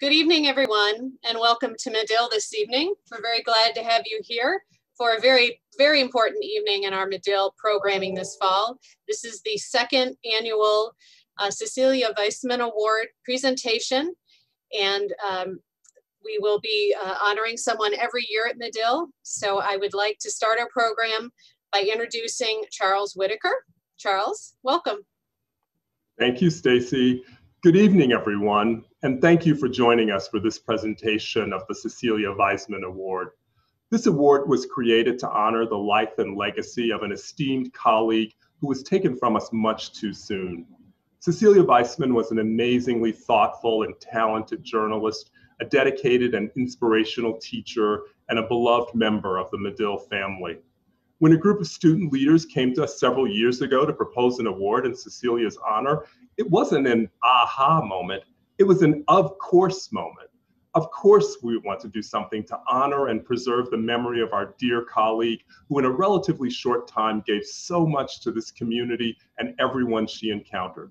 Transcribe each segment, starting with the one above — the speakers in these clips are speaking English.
Good evening, everyone, and welcome to Medill this evening. We're very glad to have you here for a very, very important evening in our Medill programming this fall. This is the second annual uh, Cecilia Vaisman Award presentation, and um, we will be uh, honoring someone every year at Medill. So I would like to start our program by introducing Charles Whitaker. Charles, welcome. Thank you, Stacy. Good evening, everyone, and thank you for joining us for this presentation of the Cecilia Vaisman Award. This award was created to honor the life and legacy of an esteemed colleague who was taken from us much too soon. Cecilia Vaisman was an amazingly thoughtful and talented journalist, a dedicated and inspirational teacher, and a beloved member of the Medill family. When a group of student leaders came to us several years ago to propose an award in Cecilia's honor, it wasn't an aha moment, it was an of course moment. Of course, we want to do something to honor and preserve the memory of our dear colleague who, in a relatively short time, gave so much to this community and everyone she encountered.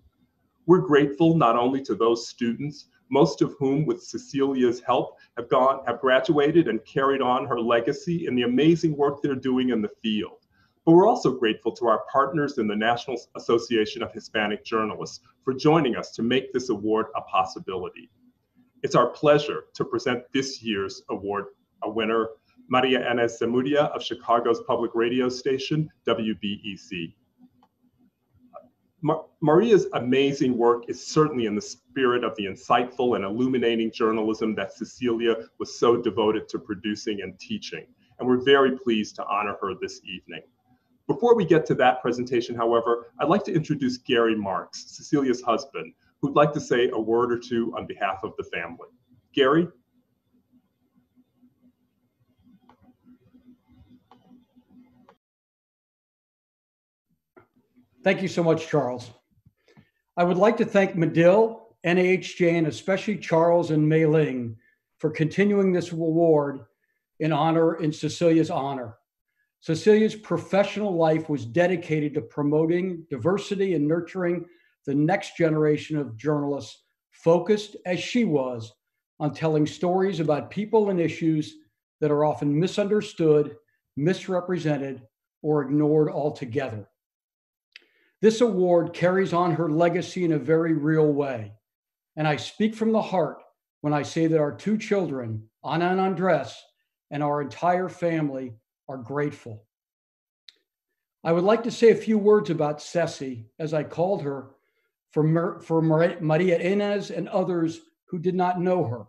We're grateful not only to those students, most of whom, with Cecilia's help, have gone, have graduated and carried on her legacy in the amazing work they're doing in the field. But we're also grateful to our partners in the National Association of Hispanic Journalists for joining us to make this award a possibility. It's our pleasure to present this year's award winner, Maria Inés Zamudio of Chicago's public radio station, WBEZ. Mar Maria's amazing work is certainly in the spirit of the insightful and illuminating journalism that Cecilia was so devoted to producing and teaching. And we're very pleased to honor her this evening. Before we get to that presentation, however, I'd like to introduce Gary Marks, Cecilia's husband, who'd like to say a word or two on behalf of the family. Gary? Thank you so much, Charles. I would like to thank Medill, NAHJ, and especially Charles and Mei-Ling for continuing this award in honor in Cecilia's honor. Cecilia's professional life was dedicated to promoting diversity and nurturing the next generation of journalists, focused as she was on telling stories about people and issues that are often misunderstood, misrepresented, or ignored altogether. This award carries on her legacy in a very real way. And I speak from the heart when I say that our two children, Anna and Andres, and our entire family are grateful. I would like to say a few words about Ceci, as I called her, for, Mer- for Maria Inés and others who did not know her.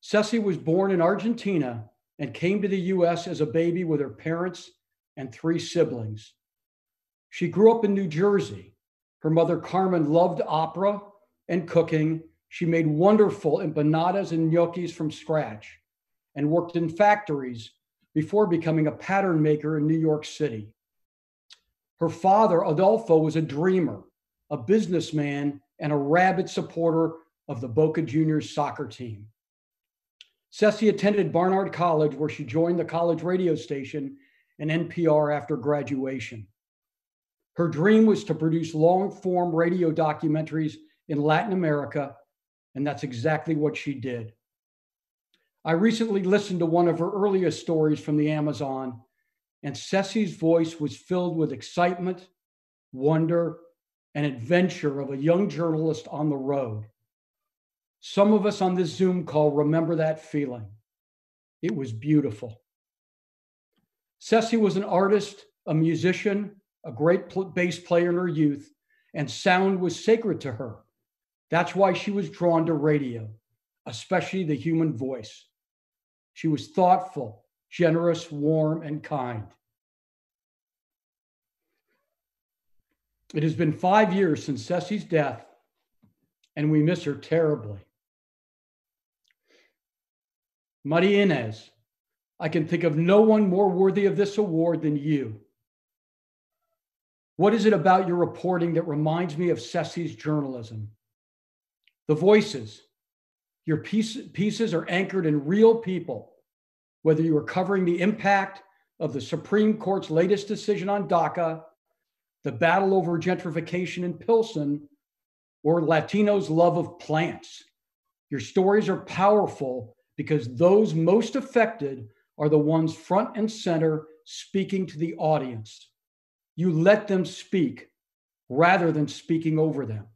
Ceci was born in Argentina and came to the US as a baby with her parents and three siblings. She grew up in New Jersey. Her mother, Carmen, loved opera and cooking. She made wonderful empanadas and gnocchis from scratch and worked in factories before becoming a pattern maker in New York City. Her father, Adolfo, was a dreamer, a businessman, and a rabid supporter of the Boca Juniors soccer team. Ceci attended Barnard College, where she joined the college radio station and NPR after graduation. Her dream was to produce long form radio documentaries in Latin America, and that's exactly what she did. I recently listened to one of her earliest stories from the Amazon, and Ceci's voice was filled with excitement, wonder, and adventure of a young journalist on the road. Some of us on this Zoom call remember that feeling. It was beautiful. Ceci was an artist, a musician, a great bass player in her youth, and sound was sacred to her. That's why she was drawn to radio, especially the human voice. She was thoughtful, generous, warm, and kind. It has been five years since Ceci's death, and we miss her terribly. Maria Inés, I can think of no one more worthy of this award than you. What is it about your reporting that reminds me of Ceci's journalism? The voices, your piece, pieces are anchored in real people, whether you are covering the impact of the Supreme Court's latest decision on DACA, the battle over gentrification in Pilsen, or Latinos' love of plants. Your stories are powerful because those most affected are the ones front and center speaking to the audience. You let them speak rather than speaking over them.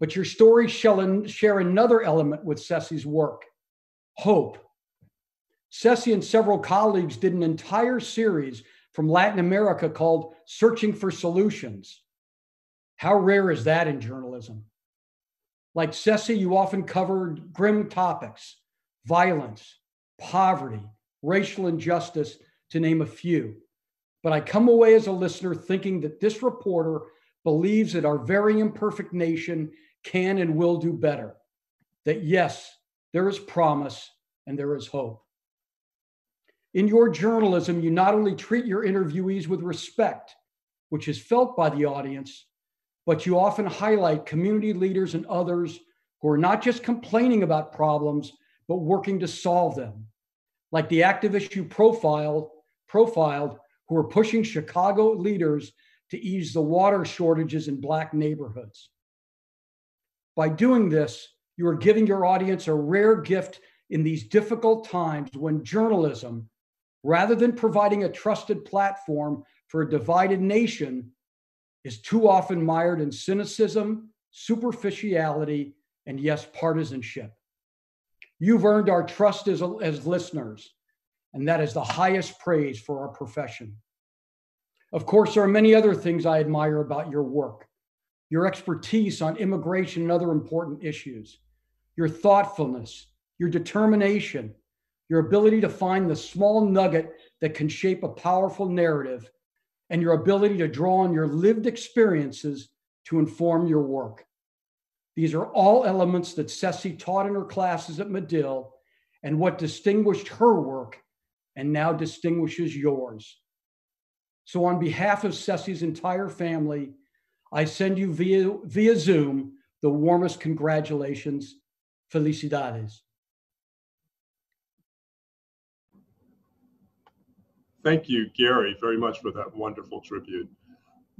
But your stories shall share another element with Ceci's work hope. Ceci and several colleagues did an entire series from Latin America called Searching for Solutions. How rare is that in journalism? Like Ceci, you often covered grim topics violence, poverty, racial injustice, to name a few. But I come away as a listener thinking that this reporter believes that our very imperfect nation can and will do better. That yes, there is promise and there is hope. In your journalism, you not only treat your interviewees with respect, which is felt by the audience, but you often highlight community leaders and others who are not just complaining about problems, but working to solve them. Like the activist you profiled, profiled who are pushing Chicago leaders to ease the water shortages in Black neighborhoods. By doing this, you are giving your audience a rare gift in these difficult times when journalism, rather than providing a trusted platform for a divided nation, is too often mired in cynicism, superficiality, and yes, partisanship. You've earned our trust as, as listeners, and that is the highest praise for our profession. Of course, there are many other things I admire about your work your expertise on immigration and other important issues, your thoughtfulness, your determination, your ability to find the small nugget that can shape a powerful narrative, and your ability to draw on your lived experiences to inform your work. These are all elements that Ceci taught in her classes at Medill and what distinguished her work and now distinguishes yours. So, on behalf of Ceci's entire family, I send you via, via Zoom the warmest congratulations. Felicidades. Thank you, Gary, very much for that wonderful tribute.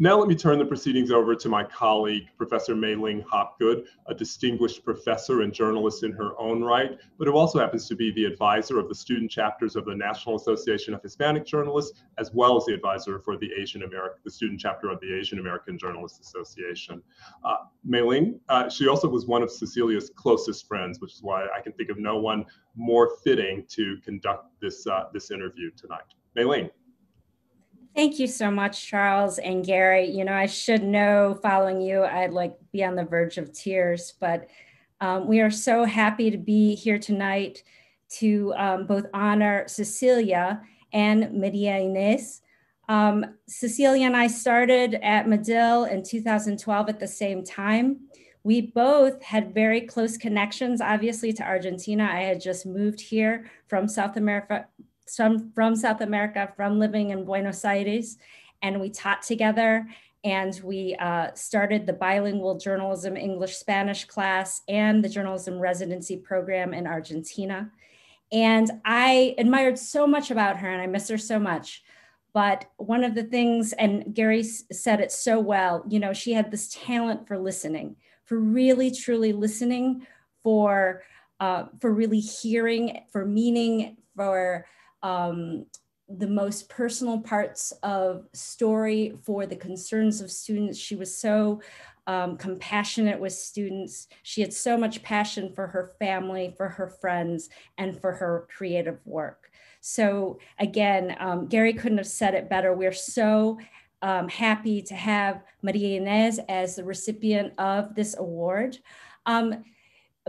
Now let me turn the proceedings over to my colleague, Professor Mei-Ling Hopgood, a distinguished professor and journalist in her own right, but who also happens to be the advisor of the student chapters of the National Association of Hispanic Journalists, as well as the advisor for the Asian American, the student chapter of the Asian American Journalists Association. Uh, Mei-Ling, uh, she also was one of Cecilia's closest friends, which is why I can think of no one more fitting to conduct this, uh, this interview tonight. Mei-Ling. Thank you so much, Charles and Gary. You know, I should know following you, I'd like be on the verge of tears, but um, we are so happy to be here tonight to um, both honor Cecilia and Maria Inés. Um, Cecilia and I started at Medill in 2012 at the same time. We both had very close connections, obviously, to Argentina. I had just moved here from South America, some from South America, from living in Buenos Aires, and we taught together. And we uh, started the bilingual journalism English Spanish class and the journalism residency program in Argentina. And I admired so much about her, and I miss her so much. But one of the things, and Gary said it so well, you know, she had this talent for listening, for really truly listening, for uh, for really hearing, for meaning, for um, the most personal parts of story for the concerns of students. She was so um, compassionate with students. She had so much passion for her family, for her friends, and for her creative work. So again, um, Gary couldn't have said it better. We're so um, happy to have Maria Inés as the recipient of this award.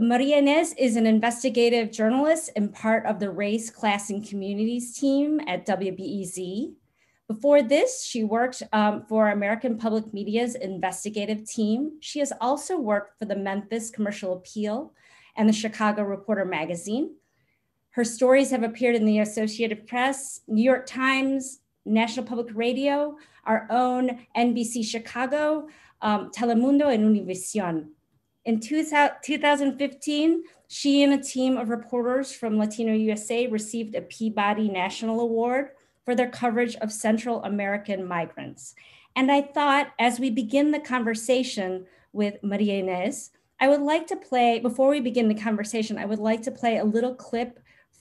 Maria Inés is an investigative journalist and part of the Race, Class, and Communities team at WBEZ. Before this, she worked um, for American Public Media's investigative team. She has also worked for the Memphis Commercial Appeal and the Chicago Reporter magazine. Her stories have appeared in the Associated Press, New York Times, National Public Radio, our own NBC Chicago, um, Telemundo, and Univision. In 2015, she and a team of reporters from Latino USA received a Peabody National Award for their coverage of Central American migrants. And I thought as we begin the conversation with Maria Inés, I would like to play, before we begin the conversation, I would like to play a little clip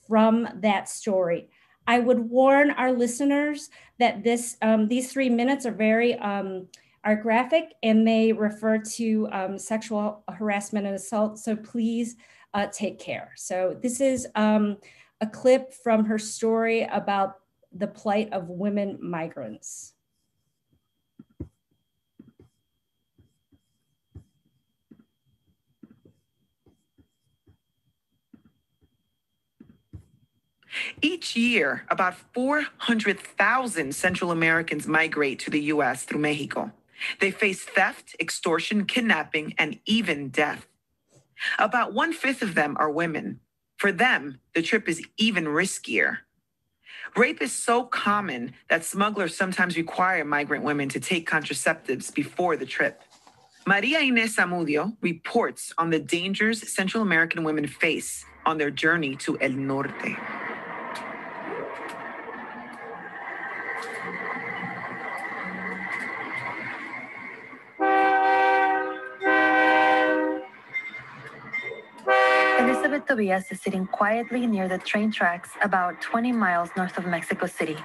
from that story. I would warn our listeners that this um, these three minutes are very um, are graphic and they refer to um, sexual harassment and assault. So please uh, take care. So this is um, a clip from her story about the plight of women migrants. Each year, about 400,000 Central Americans migrate to the U.S. through Mexico. They face theft, extortion, kidnapping, and even death. About one fifth of them are women. For them, the trip is even riskier. Rape is so common that smugglers sometimes require migrant women to take contraceptives before the trip. Maria Inés Zamudio reports on the dangers Central American women face on their journey to El Norte. Elizabeth Tobias is sitting quietly near the train tracks about 20 miles north of Mexico City.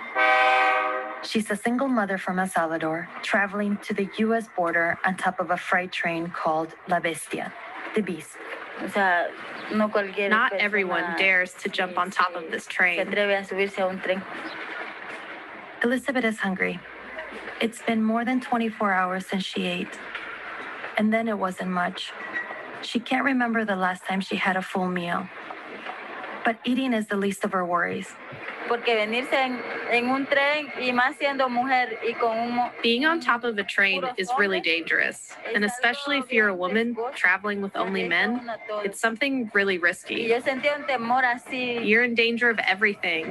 She's a single mother from El Salvador, traveling to the US border on top of a freight train called La Bestia, the beast. Not everyone dares to jump on top of this train. Elizabeth is hungry. It's been more than 24 hours since she ate. And then it wasn't much. She can't remember the last time she had a full meal. But eating is the least of her worries. Porque venirse en, en, un tren y más siendo mujer y con un being on top of a train is really dangerous. and especially if you're a woman traveling with only men it's something really risky. Yo sentía un temor así. You're in danger of everything.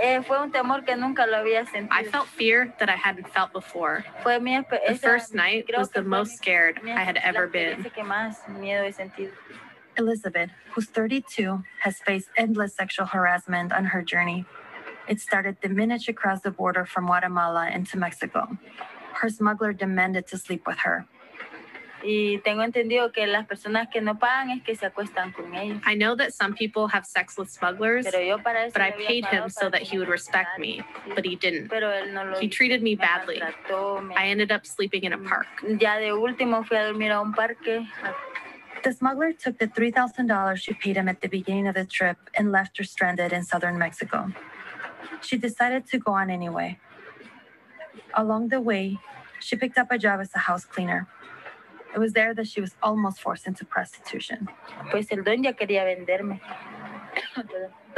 Eh, fue un temor que nunca lo había sentido. I felt fear that I hadn't felt before. Fue mi, the first night was the most scared I had ever been. que más miedo he sentido. Elizabeth, who's 32, has faced endless sexual harassment on her journey it started the minute she crossed the border from Guatemala into Mexico. Her smuggler demanded to sleep with her. Y tengo entendido que las personas que no pagan es que se acuestan con ellos. I know that some people have sex with smugglers, Pero yo para eso but I paid him so that he would respect me, but he didn't. Pero él no lo he treated me badly. I ended up sleeping in a park. Ya de último fui a dormir a un parque. The smuggler took the $3,000 she paid him at the beginning of the trip and left her stranded in southern Mexico she decided to go on anyway. Along the way, she picked up a job as a house cleaner. It was there that she was almost forced into prostitution. Pues el dueño quería venderme.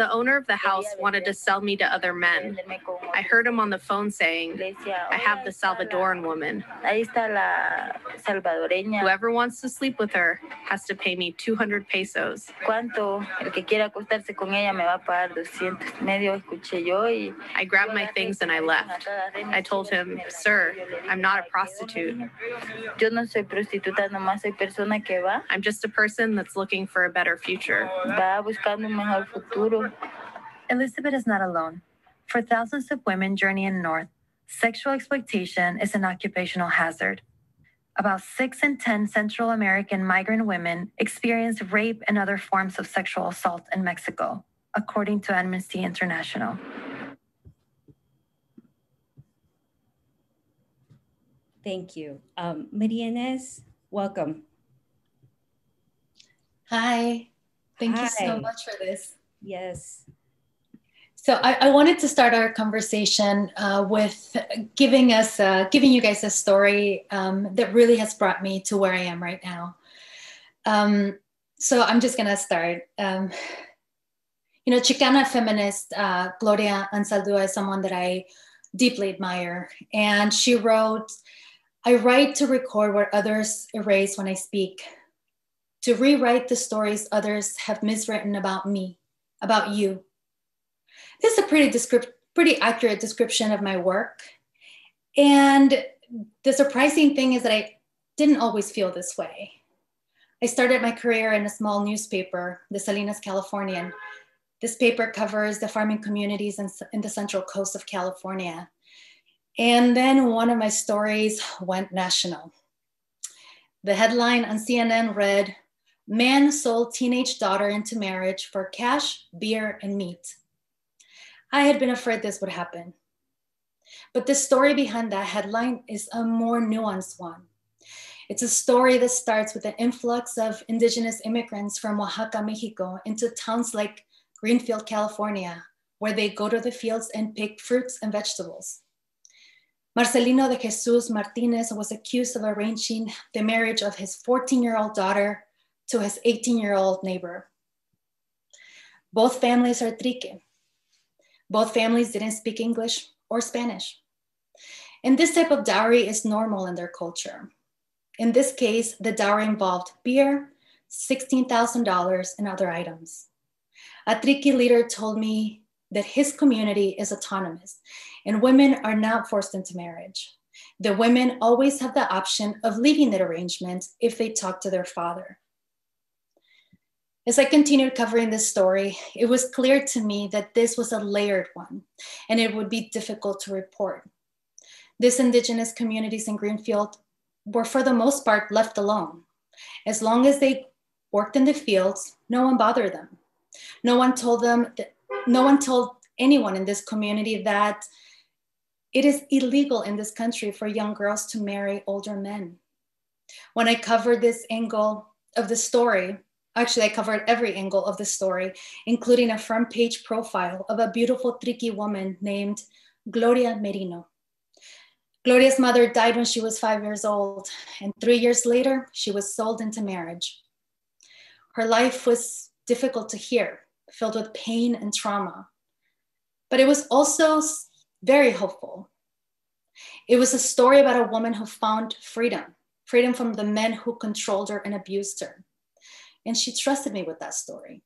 The owner of the house wanted to sell me to other men. I heard him on the phone saying, I have oh, the Salvadoran woman. Whoever wants to sleep with her has to pay me 200 pesos. ¿Cuánto? El que quiera acostarse con ella me va a pagar 200. Medio escuché yo y I grabbed my things and I left. I told him, Sir, I'm not a prostitute. Yo no soy prostituta, nomás soy persona que va. I'm just a person that's looking for a better future. Va buscando un mejor futuro. Elizabeth is not alone. For thousands of women journeying north, sexual exploitation is an occupational hazard. About 6 in 10 Central American migrant women experience rape and other forms of sexual assault in Mexico, according to Amnesty International. Thank you. Um, Maria Inés, welcome. Hi. Thank Hi. you so much for this. Yes. So I, I, wanted to start our conversation uh, with giving us, giving you guys a story um, that really has brought me to where I am right now. Um, so I'm just gonna start. Um, you know, Chicana feminist uh, Gloria Anzaldúa is someone that I deeply admire, and she wrote, "I write to record what others erase when I speak, to rewrite the stories others have miswritten about me, about you." this is a pretty descript- pretty accurate description of my work. And the surprising thing is that I didn't always feel this way. I started my career in a small newspaper, the Salinas Californian. This paper covers the farming communities in, in the central coast of California. And then one of my stories went national. The headline on CNN read Man sold teenage daughter into marriage for cash, beer, and meat. I had been afraid this would happen. But the story behind that headline is a more nuanced one. It's a story that starts with the influx of indigenous immigrants from Oaxaca, Mexico, into towns like Greenfield, California, where they go to the fields and pick fruits and vegetables. Marcelino de Jesus Martinez was accused of arranging the marriage of his 14 year old daughter to his 18 year old neighbor. Both families are trique. Both families didn't speak English or Spanish. And this type of dowry is normal in their culture. In this case, the dowry involved beer, $16,000, and other items. A trique leader told me that his community is autonomous and women are not forced into marriage. The women always have the option of leaving the arrangement if they talk to their father. As I continued covering this story, it was clear to me that this was a layered one and it would be difficult to report. These indigenous communities in Greenfield were, for the most part, left alone. As long as they worked in the fields, no one bothered them. No one told them, that, no one told anyone in this community that it is illegal in this country for young girls to marry older men. When I covered this angle of the story, actually, I covered every angle of the story, including a front page profile of a beautiful trique woman named Gloria Merino. Gloria's mother died when she was five years old, and three years later, she was sold into marriage. Her life was difficult to hear, filled with pain and trauma, but it was also very hopeful. It was a story about a woman who found freedom, freedom from the men who controlled her and abused her. And she trusted me with that story.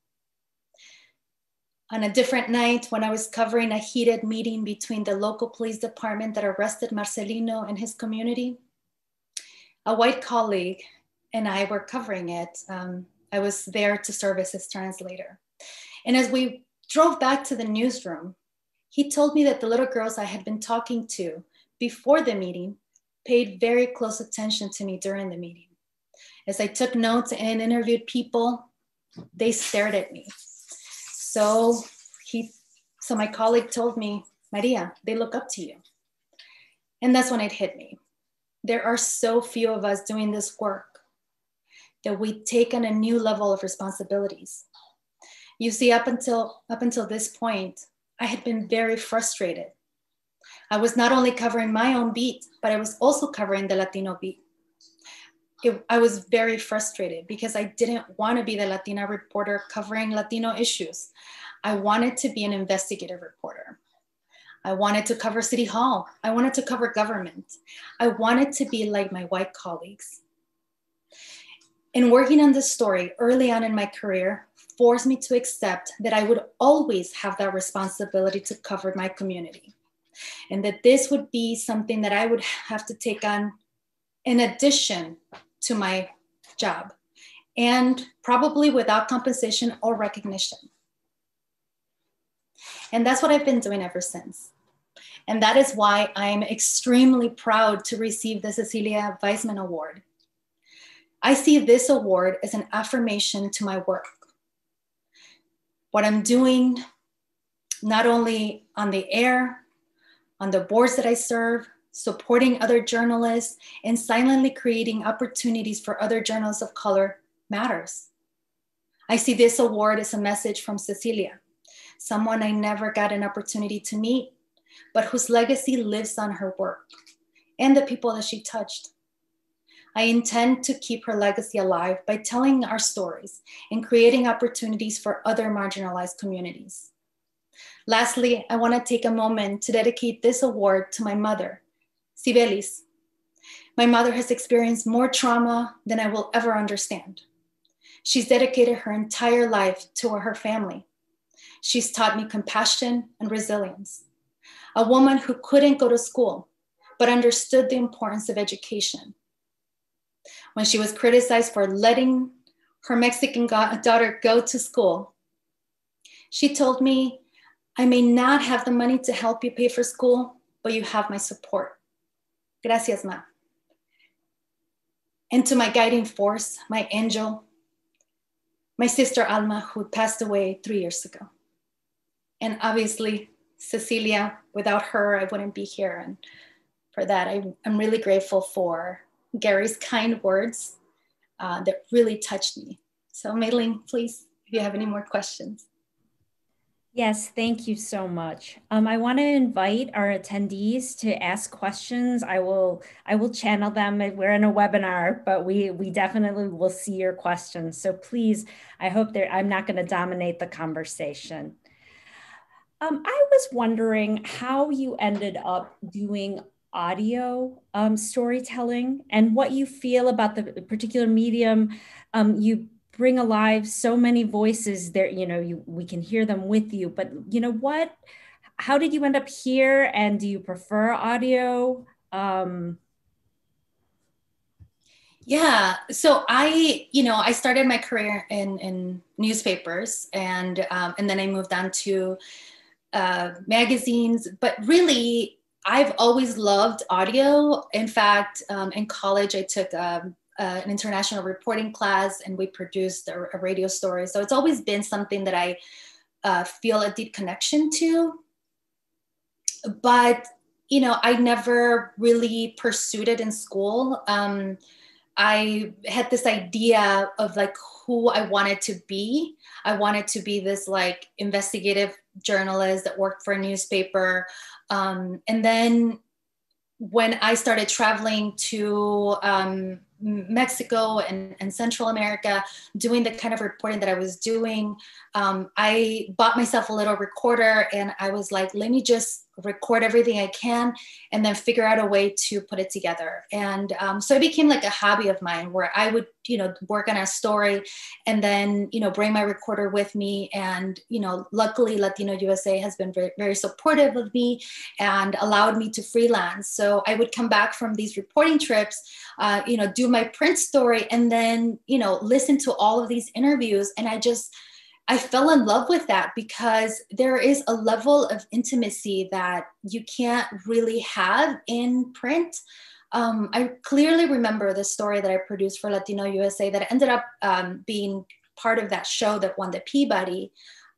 On a different night, when I was covering a heated meeting between the local police department that arrested Marcelino and his community, a white colleague and I were covering it. Um, I was there to serve as his translator. And as we drove back to the newsroom, he told me that the little girls I had been talking to before the meeting paid very close attention to me during the meeting. As I took notes and interviewed people, they stared at me. So he, so my colleague told me, Maria, they look up to you. And that's when it hit me. There are so few of us doing this work that we take on a new level of responsibilities. You see, up until up until this point, I had been very frustrated. I was not only covering my own beat, but I was also covering the Latino beat. It, I was very frustrated because I didn't want to be the Latina reporter covering Latino issues. I wanted to be an investigative reporter. I wanted to cover City Hall. I wanted to cover government. I wanted to be like my white colleagues. And working on this story early on in my career, forced me to accept that I would always have that responsibility to cover my community. And that this would be something that I would have to take on in addition to my job, and probably without compensation or recognition. And that's what I've been doing ever since. And that is why I'm extremely proud to receive the Cecilia Vaisman Award. I see this award as an affirmation to my work what I'm doing, not only on the air, on the boards that I serve, supporting other journalists, and silently creating opportunities for other journalists of color matters. I see this award as a message from Cecilia, someone I never got an opportunity to meet, but whose legacy lives on her work and the people that she touched. I intend to keep her legacy alive by telling our stories and creating opportunities for other marginalized communities. Lastly, I want to take a moment to dedicate this award to my mother, Sibelis. My mother has experienced more trauma than I will ever understand. She's dedicated her entire life to her family. She's taught me compassion and resilience. A woman who couldn't go to school, but understood the importance of education when she was criticized for letting her Mexican daughter go to school. She told me, I may not have the money to help you pay for school, but you have my support. Gracias, ma. And to my guiding force, my angel, my sister Alma, who passed away three years ago. And obviously, Cecilia, without her, I wouldn't be here. And for that, I'm, I'm really grateful for Gary's kind words uh, that really touched me. So, Mei-Ling, please, if you have any more questions. Yes, thank you so much. Um, I want to invite our attendees to ask questions. I will I will channel them. We're in a webinar, but we we definitely will see your questions. So please, I hope that I'm not going to dominate the conversation. Um, I was wondering how you ended up doing audio um, storytelling and what you feel about the particular medium. Um, you bring alive so many voices there you know you we can hear them with you. But you know what? How did you end up here? And do you prefer audio? Um yeah. So i you know i started my career in in newspapers and um, and then i moved on to uh, magazines. But really i've always loved audio. In fact um, in college i took um, uh, an international reporting class and we produced a, a, radio story. So it's always been something that I uh, feel a deep connection to. But, you know, I never really pursued it in school. Um, I had this idea of like who I wanted to be. I wanted to be this like investigative journalist that worked for a newspaper. Um, and then when I started traveling to um, Mexico and, and, Central America, doing the kind of reporting that I was doing, um, I bought myself a little recorder and I was like, let me just record everything I can and then figure out a way to put it together. And um, so it became like a hobby of mine where I would, you know, work on a story and then, you know, bring my recorder with me. And, you know, luckily Latino USA has been very, very supportive of me and allowed me to freelance. So I would come back from these reporting trips, uh, you know, do my print story and then, you know, listen to all of these interviews. And I just, I fell in love with that because there is a level of intimacy that you can't really have in print. Um, I clearly remember the story that I produced for Latino USA that ended up um, being part of that show that won the Peabody.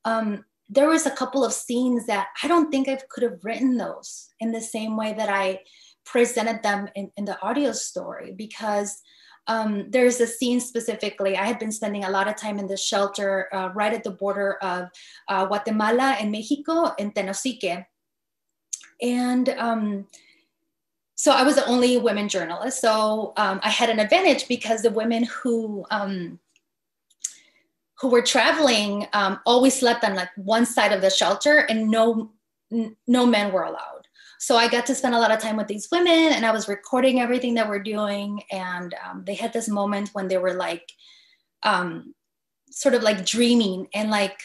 Um, there was a couple of scenes that I don't think I could have written those in the same way that I presented them in, in the audio story because um, there's a scene specifically. I had been spending a lot of time in the shelter uh, right at the border of uh, Guatemala and Mexico in Tenosique. And um, so I was the only women journalist. So um, I had an advantage because the women who um, who were traveling um, always slept on like one side of the shelter and no no men were allowed so I got to spend a lot of time with these women and I was recording everything that we're doing. And um, they had this moment when they were like, um, sort of like dreaming and like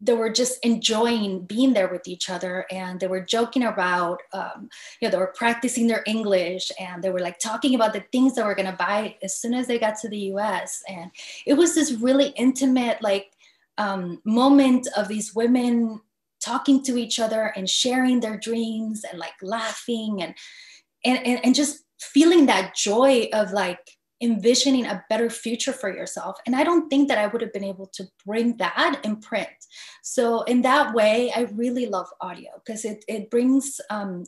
they were just enjoying being there with each other and they were joking about um, you know they were practicing their english and they were like talking about the things that were going to buy as soon as they got to the us and it was this really intimate like um, moment of these women talking to each other and sharing their dreams and like laughing and and, and, and just feeling that joy of like envisioning a better future for yourself. And I don't think that I would have been able to bring that in print. So in that way, I really love audio because it, it brings um,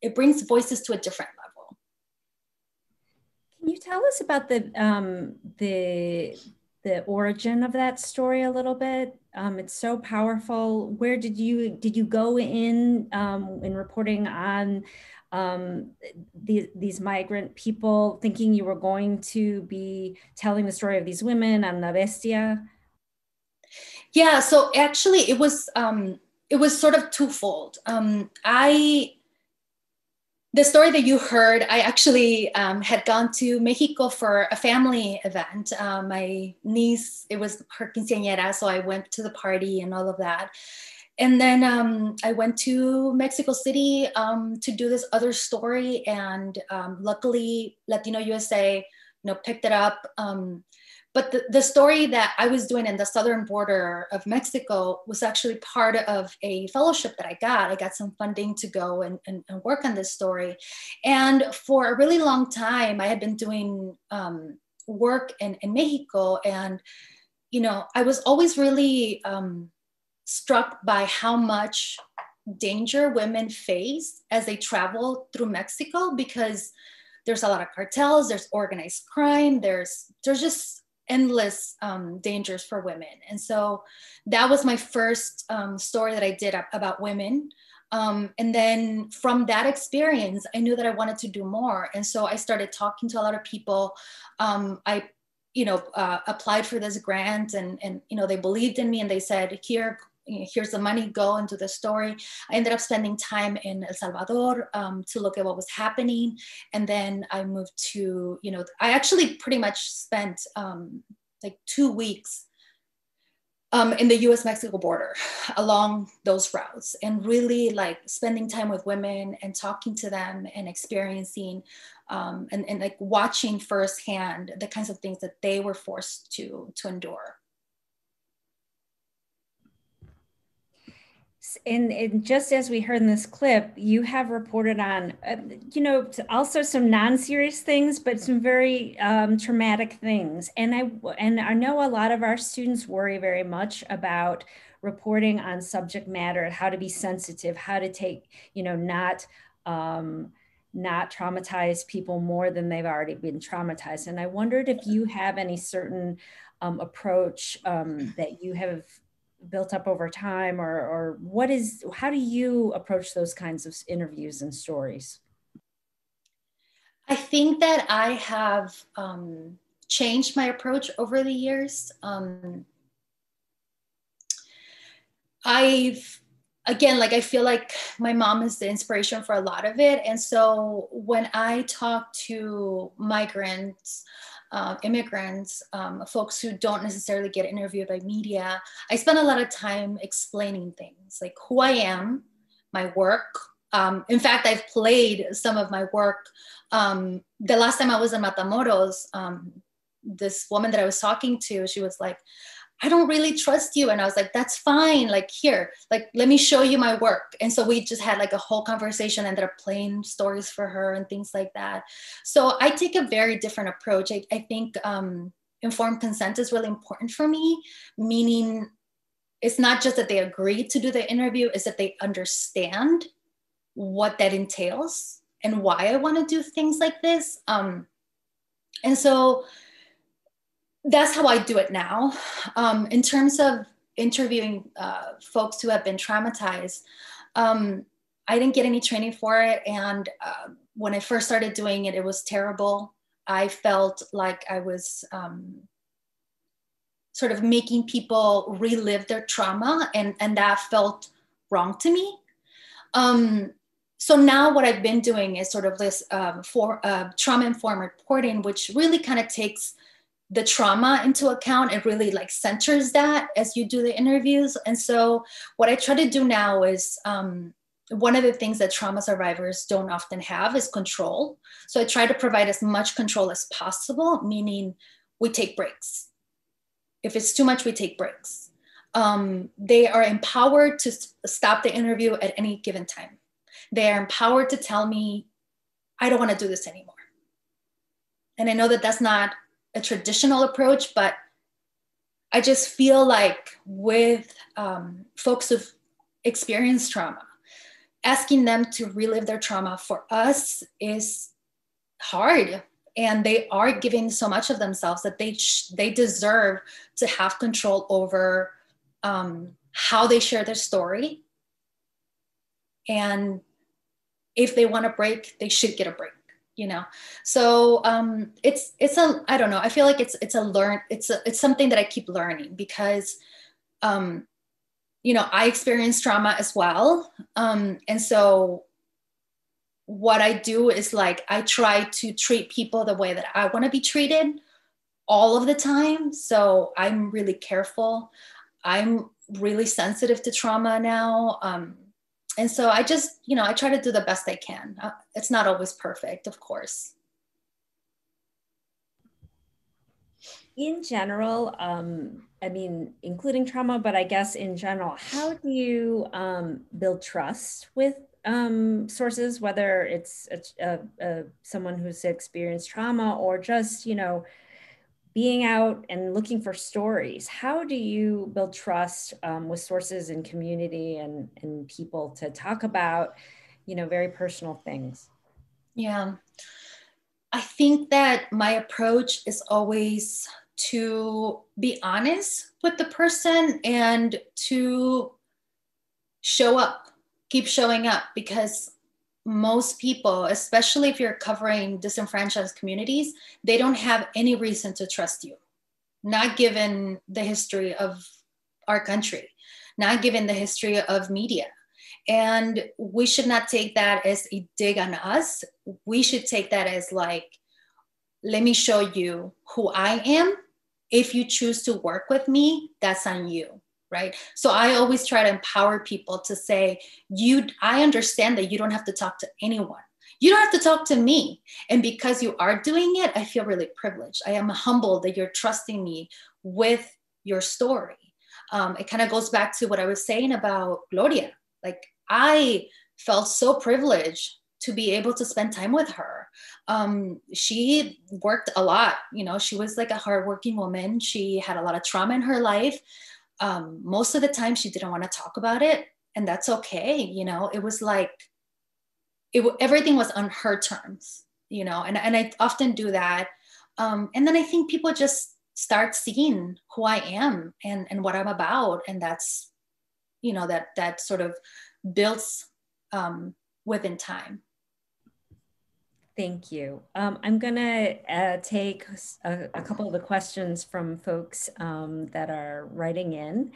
it brings voices to a different level. Can you tell us about the um, the the origin of that story a little bit? Um, it's so powerful. Where did you did you go in um, in reporting on um, the, these migrant people, thinking you were going to be telling the story of these women on La Bestia? Yeah. So actually, it was um, it was sort of twofold. Um, I the story that you heard, I actually um, had gone to Mexico for a family event. Uh, my niece, it was her quinceañera, so I went to the party and all of that. And then um, I went to Mexico City um, to do this other story, and um, luckily, Latino USA, you know, picked it up. But the, the story that I was doing in the southern border of Mexico was actually part of a fellowship that I got. I got some funding to go and, and, and work on this story. And for a really long time, I had been doing um, work in, in Mexico and you know, I was always really um, struck by how much danger women face as they travel through Mexico because there's a lot of cartels, there's organized crime, there's there's just endless um, dangers for women. And so that was my first um, story that I did about women. Um, and then from that experience, I knew that I wanted to do more. And so I started talking to a lot of people. Um, I, you know, uh, applied for this grant and, and, you know, they believed in me and they said, here, here's the money, go into the story. I ended up spending time in El Salvador um, to look at what was happening. And then I moved to, you know, I actually pretty much spent um, like two weeks um, in the US Mexico border along those routes and really like spending time with women and talking to them and experiencing um, and, and like watching firsthand the kinds of things that they were forced to, to endure. And, and, just as we heard in this clip, you have reported on, uh, you know, also some non-serious things, but some very um, traumatic things. And I and I know a lot of our students worry very much about reporting on subject matter, how to be sensitive, how to take, you know, not um, not traumatize people more than they've already been traumatized. And I wondered if you have any certain um, approach um, that you have built up over time or or what is how do you approach those kinds of interviews and stories? I think that i have um, changed my approach over the years. Um, i've again like i feel like my mom is the inspiration for a lot of it. And so when i talk to migrants um, immigrants, um, folks who don't necessarily get interviewed by media, I spend a lot of time explaining things like who I am, my work. Um, in fact, I've played some of my work. Um, the last time I was in Matamoros, um, this woman that I was talking to, she was like, I don't really trust you. And I was like, that's fine. Like, here, like, let me show you my work. And so we just had like a whole conversation, ended up playing stories for her and things like that. So I take a very different approach. I, I think um, informed consent is really important for me, meaning it's not just that they agree to do the interview, is that they understand what that entails and why I want to do things like this. Um, and so that's how I do it now. Um, in terms of interviewing uh, folks who have been traumatized, um, I didn't get any training for it. And uh, when I first started doing it, it was terrible. I felt like I was um, sort of making people relive their trauma, and, and that felt wrong to me. Um, so now what I've been doing is sort of this um, for uh, trauma informed reporting, which really kind of takes the trauma into account it really like centers that as you do the interviews. And so what i try to do now is um, one of the things that trauma survivors don't often have is control. So i try to provide as much control as possible meaning we take breaks. If it's too much we take breaks. Um, they are empowered to stop the interview at any given time. They are empowered to tell me i don't want to do this anymore. And i know that that's not a traditional approach, but I just feel like with um, folks who've experienced trauma, asking them to relive their trauma for us is hard. And they are giving so much of themselves that they sh- they deserve to have control over um, how they share their story. And if they want a break they should get a break you know? So um it's it's a i don't know i feel like it's it's a learn it's a, it's something that i keep learning because um you know i experienced trauma as well. Um and so what i do is like i try to treat people the way that i want to be treated all of the time. So i'm really careful. I'm really sensitive to trauma now. Um and so I just, you know, I try to do the best I can. Uh, it's not always perfect, of course. In general, um, I mean, including trauma, but I guess in general, how do you um, build trust with um, sources, whether it's a, a, a, someone who's experienced trauma or just, you know, being out and looking for stories, how do you build trust um, with sources and community and, and people to talk about, you know, very personal things? Yeah. I think that my approach is always to be honest with the person and to show up, keep showing up because most people, especially if you're covering disenfranchised communities, they don't have any reason to trust you, not given the history of our country, not given the history of media. And we should not take that as a dig on us. We should take that as like, let me show you who I am. If you choose to work with me, that's on you right? So i always try to empower people to say you i understand that you don't have to talk to anyone. You don't have to talk to me. And because you are doing it i feel really privileged. I am humbled that you're trusting me with your story. Um, it kind of goes back to what i was saying about gloria. Like i felt so privileged to be able to spend time with her. Um, she worked a lot you know she was like a hardworking woman. She had a lot of trauma in her life um, most of the time she didn't want to talk about it and that's okay you know? It was like it everything was on her terms you know? And, and i often do that um, and then i think people just start seeing who i am and and what i'm about and that's you know that that sort of builds um, within time Thank you. Um, I'm going to uh, take a, a, couple of the questions from folks um, that are writing in.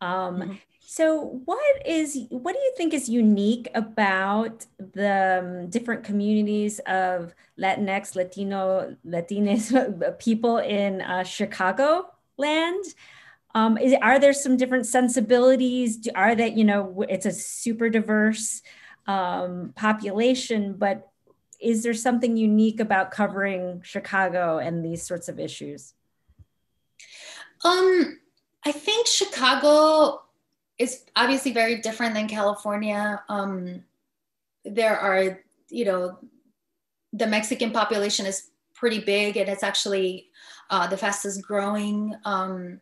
Um, mm-hmm. So, what is what do you think is unique about the um, different communities of Latinx, Latino, Latinas people in uh, Chicago land? Um, is, are there some different sensibilities? Are that you know it's a super diverse um, population, but is there something unique about covering Chicago and these sorts of issues? Um, I think Chicago is obviously very different than California. Um, there are, you know, the Mexican population is pretty big and it's actually uh, the fastest growing. Um,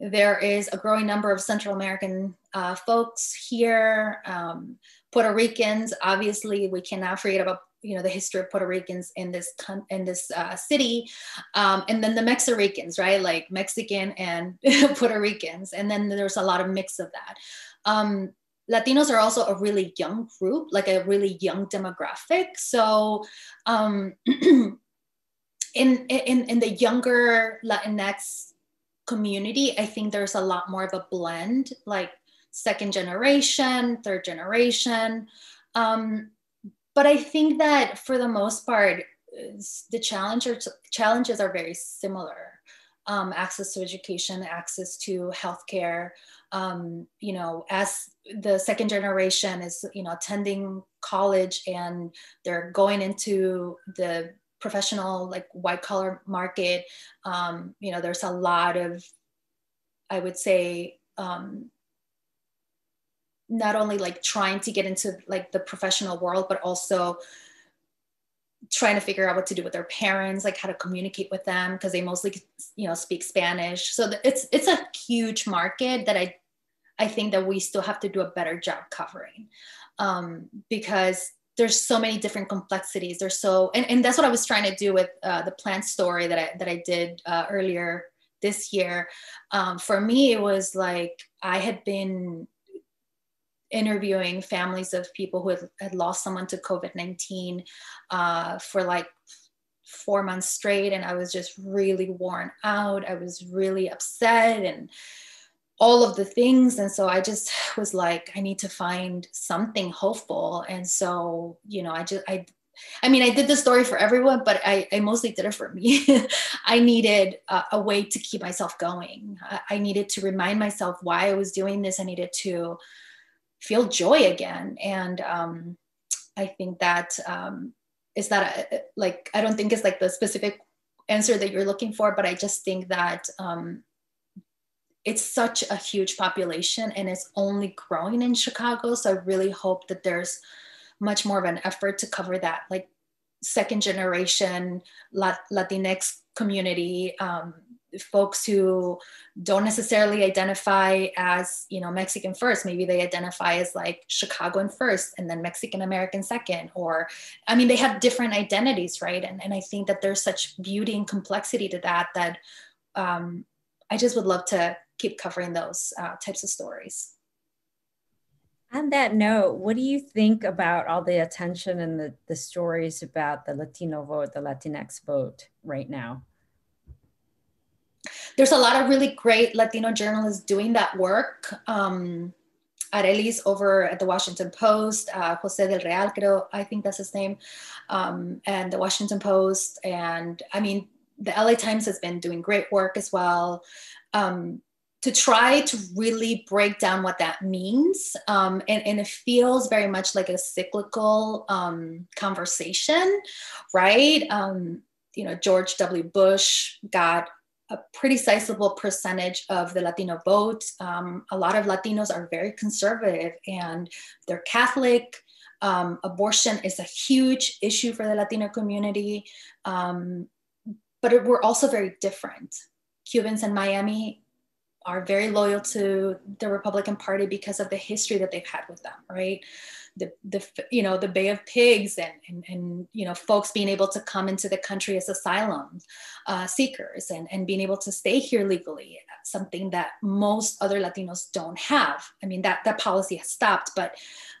there is a growing number of Central American uh, folks here. Um, Puerto Ricans, obviously, we cannot forget about you know the history of Puerto Ricans in this in this uh, city, um, and then the Mexicans, right? Like Mexican and Puerto Ricans, and then there's a lot of mix of that. Um, Latinos are also a really young group, like a really young demographic. So, um, in, in in the younger Latinx community, I think there's a lot more of a blend, like second generation, third generation. Um, but I think that for the most part, the challenges challenges are very similar. Um, access to education, access to healthcare. Um, you know, as the second generation is, you know, attending college and they're going into the professional, like white collar market. Um, you know, there's a lot of, I would say, um, not only like trying to get into like the professional world but also trying to figure out what to do with their parents like how to communicate with them because they mostly you know speak spanish. So it's it's a huge market that i i think that we still have to do a better job covering um, because there's so many different complexities. There's so and, and that's what i was trying to do with uh, the plant story that i that i did uh, earlier this year. Um, for me it was like i had been interviewing families of people who had, had lost someone to COVID 19 uh, for like four months straight. And I was just really worn out. I was really upset and all of the things. And so I just was like, I need to find something hopeful. And so, you know, I just, I, I mean, I did the story for everyone, but I, I mostly did it for me. I needed a, a, way to keep myself going. I, I needed to remind myself why I was doing this. I needed to feel joy again. And um, I think that um, is that a, like I don't think it's like the specific answer that you're looking for, but I just think that um, it's such a huge population and it's only growing in Chicago. So I really hope that there's much more of an effort to cover that, like second generation Latinx community, um, folks who don't necessarily identify as you know mexican first. Maybe they identify as like chicagoan first and then mexican american second or i mean they have different identities right? And, and i think that there's such beauty and complexity to that that um, i just would love to keep covering those uh, types of stories. On that note, what do you think about all the attention and the, the stories about the Latino vote, the Latinx vote right now? There's a lot of really great Latino journalists doing that work. Um, Arelis over at the Washington Post, uh, Jose del Real, creo, I think that's his name, um, and the Washington Post. And I mean, the LA Times has been doing great work as well um, to try to really break down what that means. Um, and, and, it feels very much like a cyclical um, conversation, right? Um, you know, George W. Bush got a pretty sizable percentage of the Latino vote. Um, a lot of Latinos are very conservative and they're Catholic. Um, abortion is a huge issue for the Latino community, um, but it, we're also very different. Cubans in Miami are very loyal to the Republican Party because of the history that they've had with them, right? the, the you know the bay of pigs and, and, and you know folks being able to come into the country as asylum uh, seekers and, and being able to stay here legally something that most other latinos don't have i mean that that policy has stopped but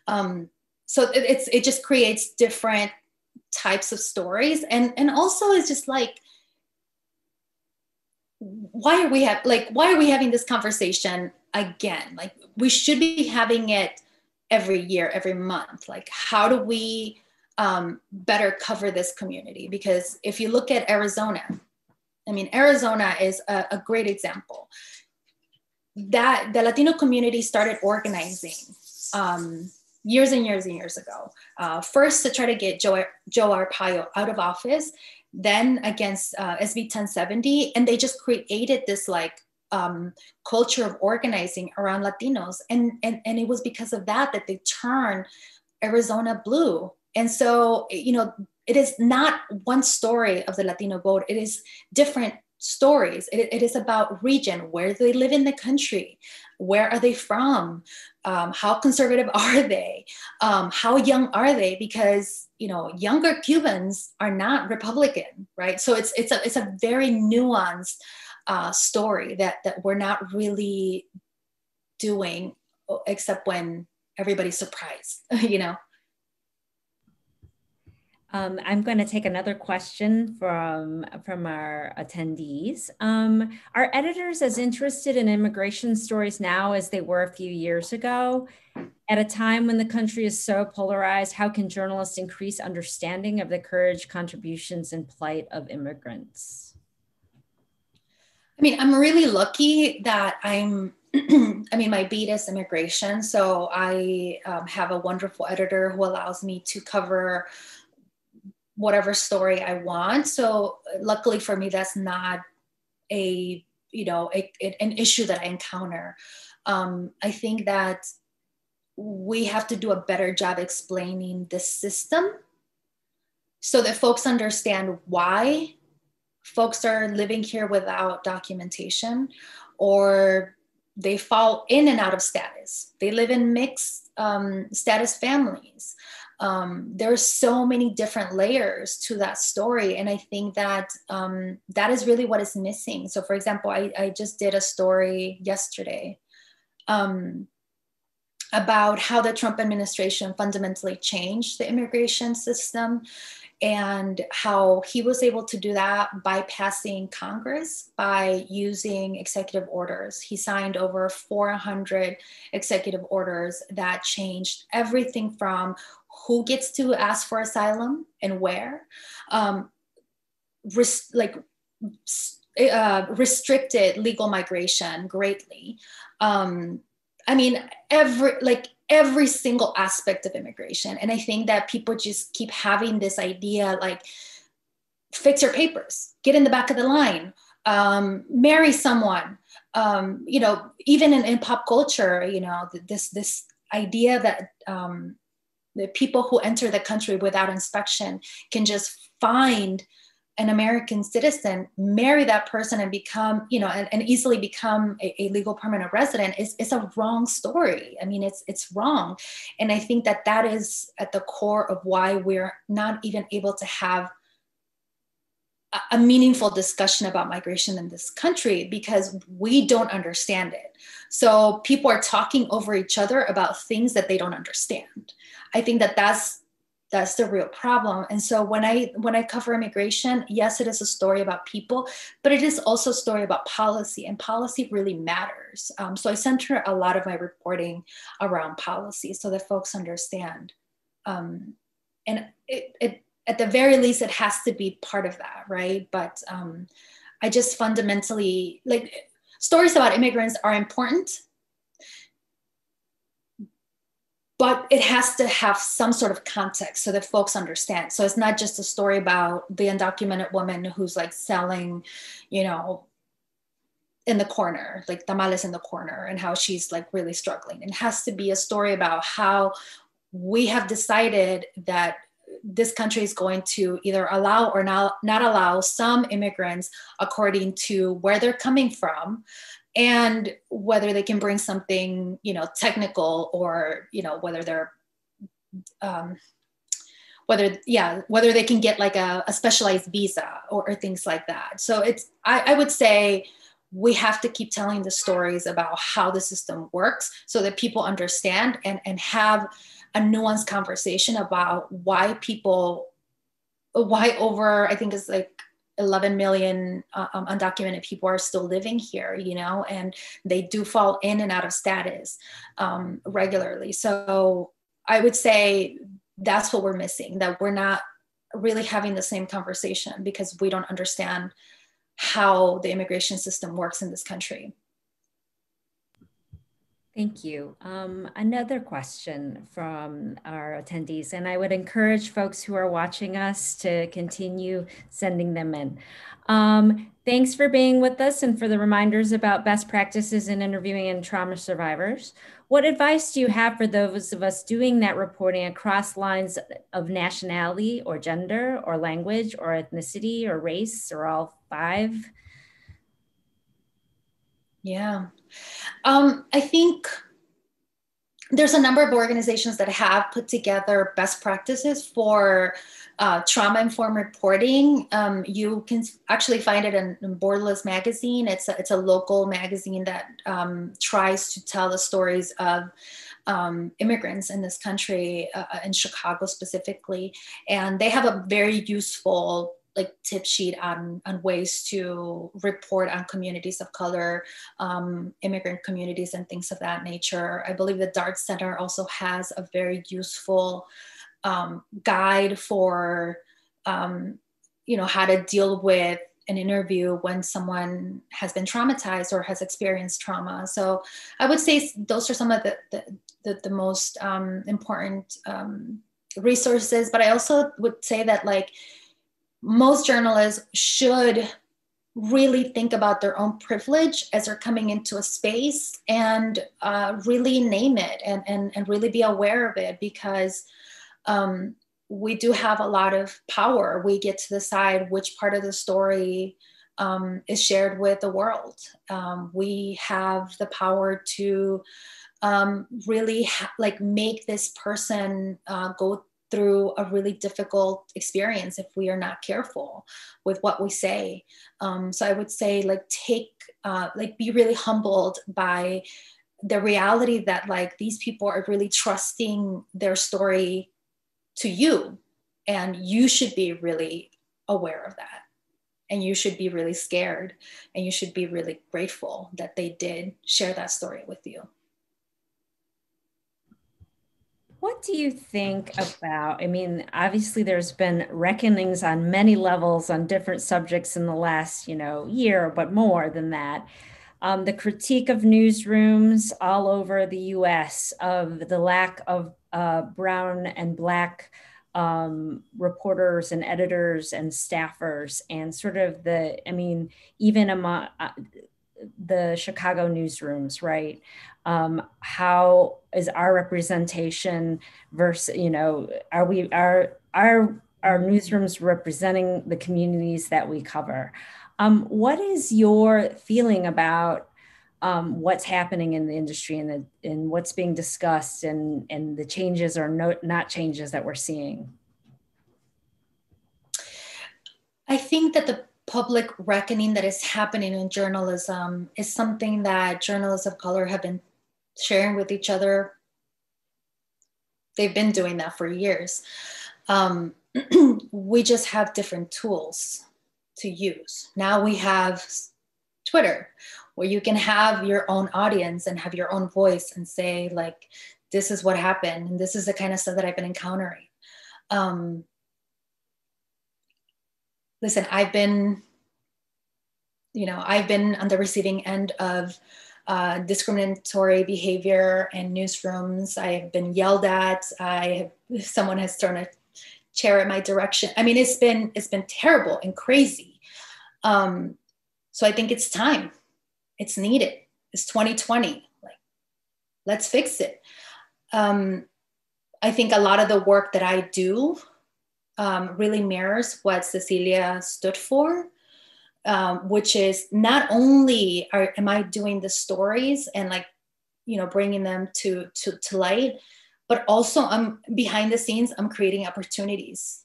um, so it, it's it just creates different types of stories and and also it's just like why are we have like why are we having this conversation again like we should be having it every year, every month? Like, how do we um, better cover this community? Because if you look at Arizona, I mean, Arizona is a, a great example. That the Latino community started organizing um, years and years and years ago. Uh, first, to try to get Joe, Joe Arpaio out of office, then against uh, SB 1070, and they just created this like um, culture of organizing around Latinos. And, and, and it was because of that that they turned Arizona blue. And so, you know, it is not one story of the Latino vote, it is different stories. It, it is about region, where they live in the country, where are they from, um, how conservative are they, um, how young are they? Because you know, younger Cubans are not Republican, right? So it's it's a it's a very nuanced uh, story that that we're not really doing except when everybody's surprised you know um, I'm going to take another question from from our attendees. Um, are editors as interested in immigration stories now as they were a few years ago? At a time when the country is so polarized, how can journalists increase understanding of the courage, contributions, and plight of immigrants? I mean, I'm really lucky that I'm, I mean, my beat is immigration. So I um, have a wonderful editor who allows me to cover whatever story I want. So luckily for me, that's not a, you know, a, a, an issue that I encounter. Um, I think that we have to do a better job explaining the system so that folks understand why folks are living here without documentation or they fall in and out of status. They live in mixed um, status families. Um, there's so many different layers to that story. And I think that um, that is really what is missing. So, for example, I, I just did a story yesterday um, about how the Trump administration fundamentally changed the immigration system and how he was able to do that bypassing Congress by using executive orders. He signed over 400 executive orders that changed everything from who gets to ask for asylum and where, um, res- like uh, restricted legal migration greatly. Um, I mean, every like every single aspect of immigration. And I think that people just keep having this idea like, fix your papers, get in the back of the line, um, marry someone. Um, you know, even in, in, pop culture, you know, this this idea that um, the people who enter the country without inspection can just find an American citizen, marry that person and become, you know, and, and easily become a, a, legal permanent resident is, is a wrong story. I mean, it's it's wrong, and I think that that is at the core of why we're not even able to have a, a meaningful discussion about migration in this country because we don't understand it. So people are talking over each other about things that they don't understand. I think that that's that's the real problem. And so when i when i cover immigration yes it is a story about people but it is also a story about policy and policy really matters. Um, so i center a lot of my reporting around policy so that folks understand. Um, and it, it, at the very least it has to be part of that right? But um, i just fundamentally like stories about immigrants are important but it has to have some sort of context so that folks understand. So it's not just a story about the undocumented woman who's like selling, you know, in the corner, like tamales in the corner, and how she's like really struggling. It has to be a story about how we have decided that this country is going to either allow or not, not allow some immigrants according to where they're coming from and whether they can bring something you know technical or you know whether they're um, whether yeah whether they can get like a, a specialized visa or, or, things like that. So it's I, I would say we have to keep telling the stories about how the system works so that people understand and, and have a nuanced conversation about why people why over i think it's like 11 million uh, um, undocumented people are still living here, you know, and they do fall in and out of status um, regularly. So I would say that's what we're missing, that we're not really having the same conversation because we don't understand how the immigration system works in this country. Thank you. Um, another question from our attendees, and I would encourage folks who are watching us to continue sending them in. Um, thanks for being with us and for the reminders about best practices in interviewing and trauma survivors. What advice do you have for those of us doing that reporting across lines of nationality or gender or language or ethnicity or race or all five? Yeah. Um, I think there's a number of organizations that have put together best practices for uh, trauma informed reporting. Um, you can actually find it in, in Borderless Magazine. It's a, it's a local magazine that um, tries to tell the stories of um, immigrants in this country, uh, in Chicago specifically. And they have a very useful like tip sheet on, on ways to report on communities of color, um, immigrant communities, and things of that nature. I believe the Dart Center also has a very useful um, guide for, um, you know, how to deal with an interview when someone has been traumatized or has experienced trauma. So I would say those are some of the, the, the, the most um, important um, resources. But I also would say that like, most journalists should really think about their own privilege as they're coming into a space and uh, really name it and, and, and really be aware of it because um, we do have a lot of power. We get to decide which part of the story um, is shared with the world. Um, we have the power to um, really ha- like make this person uh, go through a really difficult experience if we are not careful with what we say. Um, so I would say, like, take, uh, like, be really humbled by the reality that, like, these people are really trusting their story to you. And you should be really aware of that. And you should be really scared. And you should be really grateful that they did share that story with you. What do you think about? I mean, obviously, there's been reckonings on many levels on different subjects in the last, you know, year, but more than that. Um, the critique of newsrooms all over the U.S. of the lack of uh, brown and black um, reporters and editors and staffers, and sort of the, I mean, even among uh, the Chicago newsrooms, right? um, how is our representation versus you know are we are are our newsrooms representing the communities that we cover. Um, what is your feeling about um, what's happening in the industry and, the, and what's being discussed and, and the changes or no, not changes that we're seeing? I think that the public reckoning that is happening in journalism is something that journalists of color have been sharing with each other. They've been doing that for years. Um, we just have different tools to use. Now we have Twitter, where you can have your own audience and have your own voice and say, like, this is what happened, and this is the kind of stuff that I've been encountering. Um, listen, I've been, you know, I've been on the receiving end of uh, discriminatory behavior in newsrooms. I have been yelled at. I have, someone has thrown a chair at my direction. I mean, it's been it's been terrible and crazy. Um, so I think it's time. It's needed. It's 2020. Like, let's fix it. Um, I think a lot of the work that I do um, really mirrors what Cecilia stood for, um, which is not only are, am I doing the stories and like, you know, bringing them to, to, to light, but also I'm behind the scenes, I'm creating opportunities.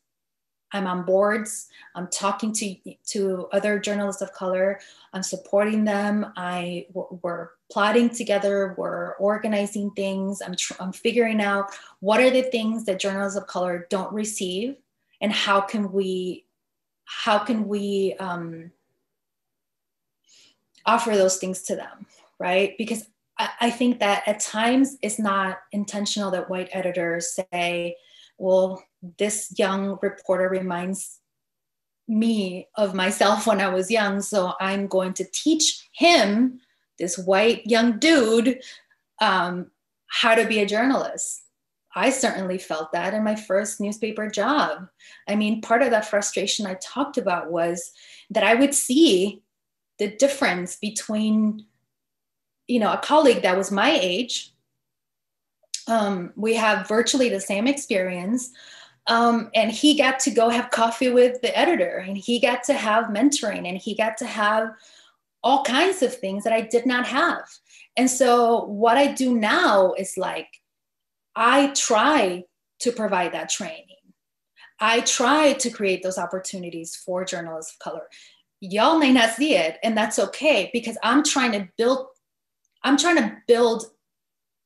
I'm on boards, I'm talking to, to other journalists of color, I'm supporting them, I, we're plotting together, we're organizing things, I'm, tr- I'm figuring out what are the things that journalists of color don't receive and how can we how can we um, offer those things to them right? Because I, I think that at times it's not intentional that white editors say well this young reporter reminds me of myself when i was young so i'm going to teach him this white young dude um, how to be a journalist I certainly felt that in my first newspaper job. I mean, part of that frustration I talked about was that I would see the difference between, you know, a colleague that was my age. Um, we have virtually the same experience. Um, and he got to go have coffee with the editor, and he got to have mentoring, and he got to have all kinds of things that I did not have. And so, what I do now is like, I try to provide that training. I try to create those opportunities for journalists of color. Y'all may not see it, and that's okay because I'm trying to build, I'm trying to build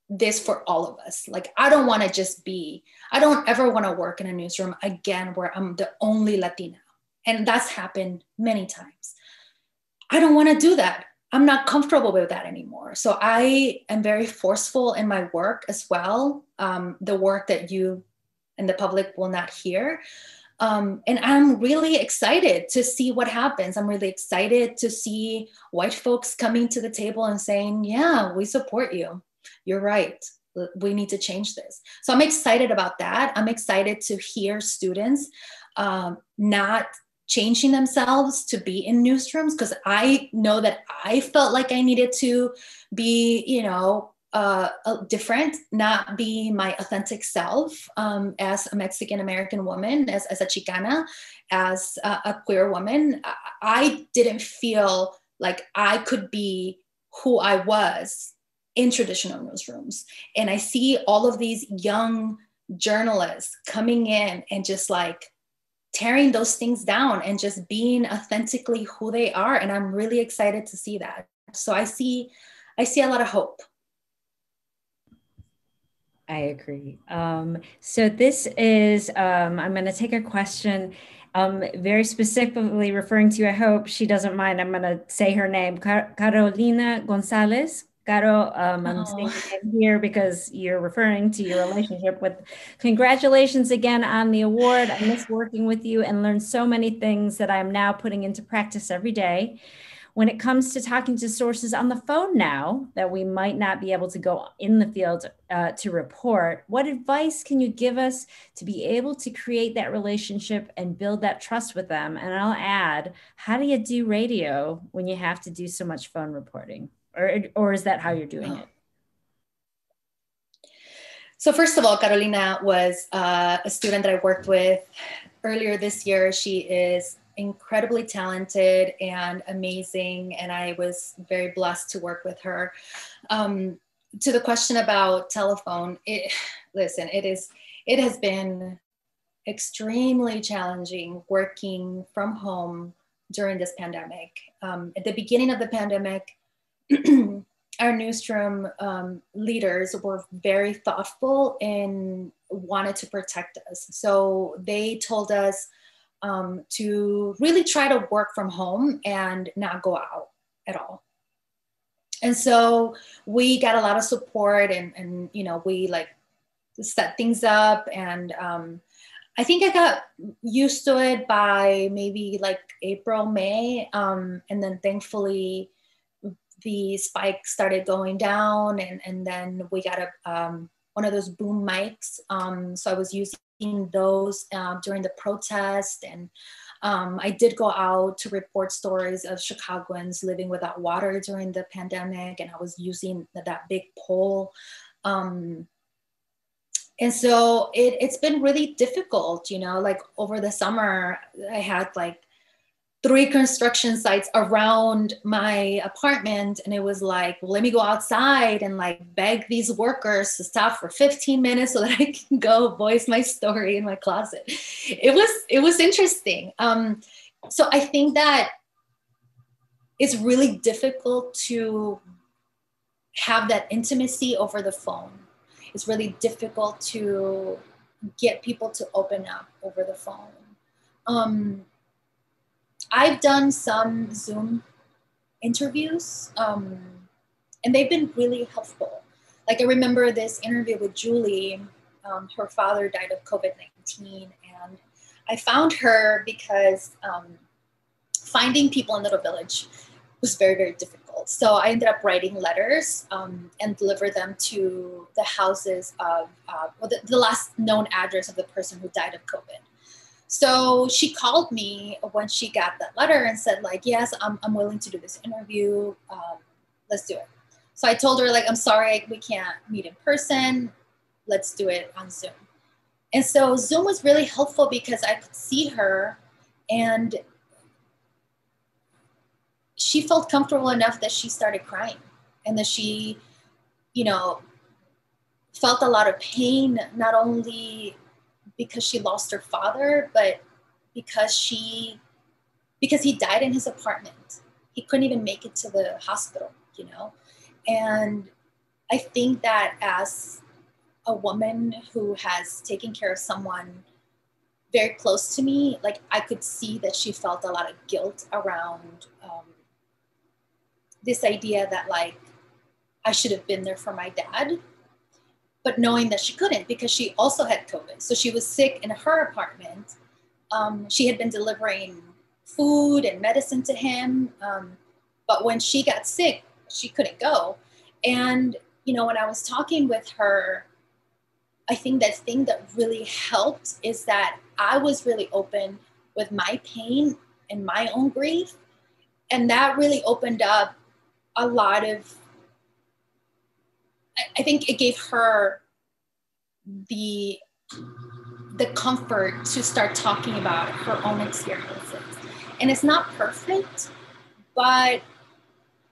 this for all of us. Like, I don't want to just be, I don't ever want to work in a newsroom again where I'm the only Latina. And that's happened many times. I don't want to do that. I'm not comfortable with that anymore. So I am very forceful in my work as well. Um, the work that you and the public will not hear. Um, and I'm really excited to see what happens. I'm really excited to see white folks coming to the table and saying, Yeah, we support you. You're right. We need to change this. So I'm excited about that. I'm excited to hear students um, not changing themselves to be in newsrooms because I know that I felt like I needed to be, you know, uh, different, not be my authentic self um, as a Mexican American woman, as, as a Chicana, as a, a queer woman. I didn't feel like I could be who I was in traditional newsrooms. And I see all of these young journalists coming in and just like tearing those things down and just being authentically who they are. And i'm really excited to see that. So i see i see a lot of hope. I agree. Um, so this is um, i'm going to take a question um, very specifically referring to i hope she doesn't mind. I'm going to say her name Car- carolina gonzalez Caro, um, I'm oh. here because you're referring to your relationship with. Congratulations again on the award. I miss working with you and learned so many things that I'm now putting into practice every day. When it comes to talking to sources on the phone now that we might not be able to go in the field uh, to report, what advice can you give us to be able to create that relationship and build that trust with them? And I'll add, how do you do radio when you have to do so much phone reporting? Or, or is that how you're doing it? So first of all, Carolina was uh, a student that I worked with earlier this year. She is incredibly talented and amazing, and I was very blessed to work with her. Um, to the question about telephone, it, listen, it is it has been extremely challenging working from home during this pandemic. Um, at the beginning of the pandemic, our newsroom um, leaders were very thoughtful and wanted to protect us. So they told us um, to really try to work from home and not go out at all. And so we got a lot of support and, and you know, we like set things up and um, I think I got used to it by maybe like April, May. Um, and then thankfully the spike started going down and, and then we got a, um, one of those boom mics. Um, so I was using those um, during the protest and um, I did go out to report stories of Chicagoans living without water during the pandemic and I was using that big pole um, and so it, it's been really difficult you know like over the summer i had like three construction sites around my apartment and it was like let me go outside and like beg these workers to stop for 15 minutes so that i can go voice my story in my closet. It was it was interesting. Um, so i think that it's really difficult to have that intimacy over the phone. It's really difficult to get people to open up over the phone. Um, I've done some Zoom interviews, um, and they've been really helpful. Like I remember this interview with Julie. Um, her father died of COVID 19, and I found her because um, finding people in Little Village was very, very difficult so I ended up writing letters um, and deliver them to the houses of, uh, well, the, the, last known address of the person who died of COVID. So she called me when she got that letter and said, like, yes, I'm, I'm willing to do this interview. Um, let's do it. So I told her, like, I'm sorry, we can't meet in person. Let's do it on Zoom. And so Zoom was really helpful because I could see her and she felt comfortable enough that she started crying and that she, you know, felt a lot of pain, not only because she lost her father, but because she, because he died in his apartment. He couldn't even make it to the hospital, you know? And I think that as a woman who has taken care of someone very close to me, like I could see that she felt a lot of guilt around um, this idea that like I should have been there for my dad, but knowing that she couldn't because she also had COVID. So she was sick in her apartment. Um, she had been delivering food and medicine to him. Um, but when she got sick, she couldn't go. And, you know, when I was talking with her, I think that thing that really helped is that I was really open with my pain and my own grief. And that really opened up a lot of I think it gave her the the comfort to start talking about her own experiences. And it's not perfect, but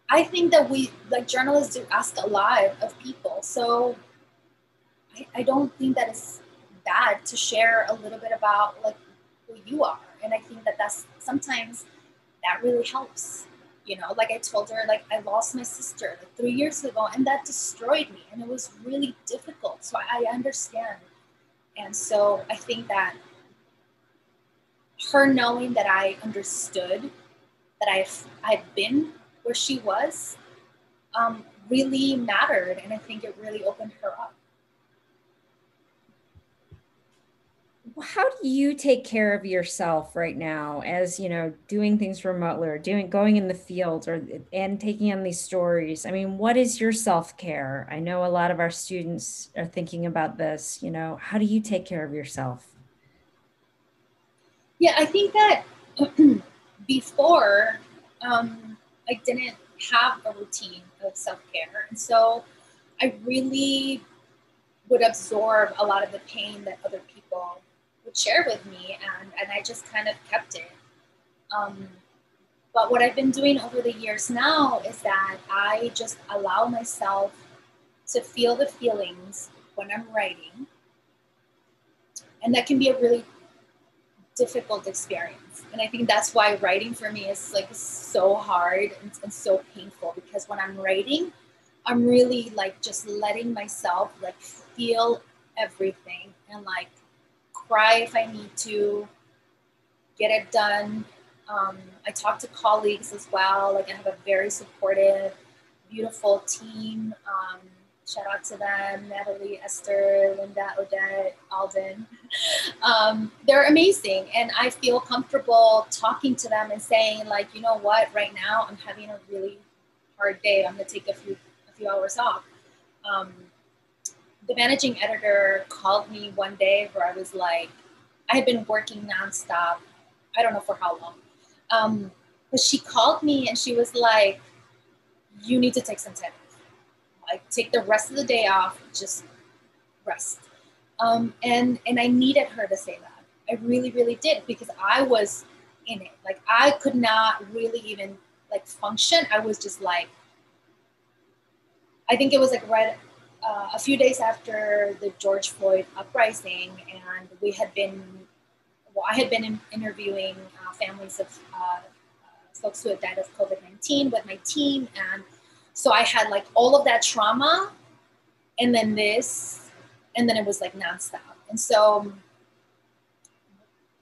I think that we like journalists do ask a lot of people. So I, I don't think that it's bad to share a little bit about like who you are. And I think that that's sometimes that really helps you know like i told her like i lost my sister like three years ago and that destroyed me and it was really difficult so i understand. And so i think that her knowing that i understood that i've i've been where she was um, really mattered and i think it really opened her up how do you take care of yourself right now as you know doing things remotely or doing going in the field or and taking on these stories? I mean what is your self-care? I know a lot of our students are thinking about this you know how do you take care of yourself? Yeah i think that before um, i didn't have a routine of self-care. And so i really would absorb a lot of the pain that other people would share with me, and, and I just kind of kept it. Um, but what I've been doing over the years now is that I just allow myself to feel the feelings when I'm writing. And that can be a really difficult experience. And I think that's why writing for me is like so hard and, and so painful because when I'm writing, I'm really like just letting myself like feel everything and like cry if I need to, get it done. Um, I talk to colleagues as well. Like I have a very supportive, beautiful team. Um, shout out to them, Natalie, Esther, Linda, Odette, Alden. Um, they're amazing. And I feel comfortable talking to them and saying like, you know what, right now I'm having a really hard day. I'm gonna take a few, a few hours off. The managing editor called me one day where I was like, I had been working nonstop. I don't know for how long. Um, but she called me and she was like, you need to take some time. Like take the rest of the day off, just rest. Um, and and I needed her to say that. I really, really did because I was in it. Like I could not really even like function. I was just like, I think it was like right uh, a few days after the George Floyd uprising, and we had been, well, I had been in, interviewing uh, families of uh, folks who had died of COVID 19 with my team. And so I had like all of that trauma, and then this, and then it was like nonstop. And so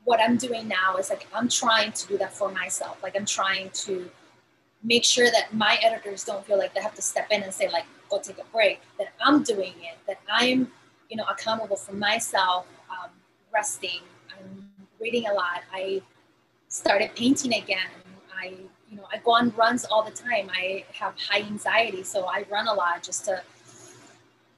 what I'm doing now is like I'm trying to do that for myself. Like I'm trying to make sure that my editors don't feel like they have to step in and say like go take a break that i'm doing it that i'm you know accountable for myself um, resting i'm reading a lot i started painting again i you know i go on runs all the time i have high anxiety so i run a lot just to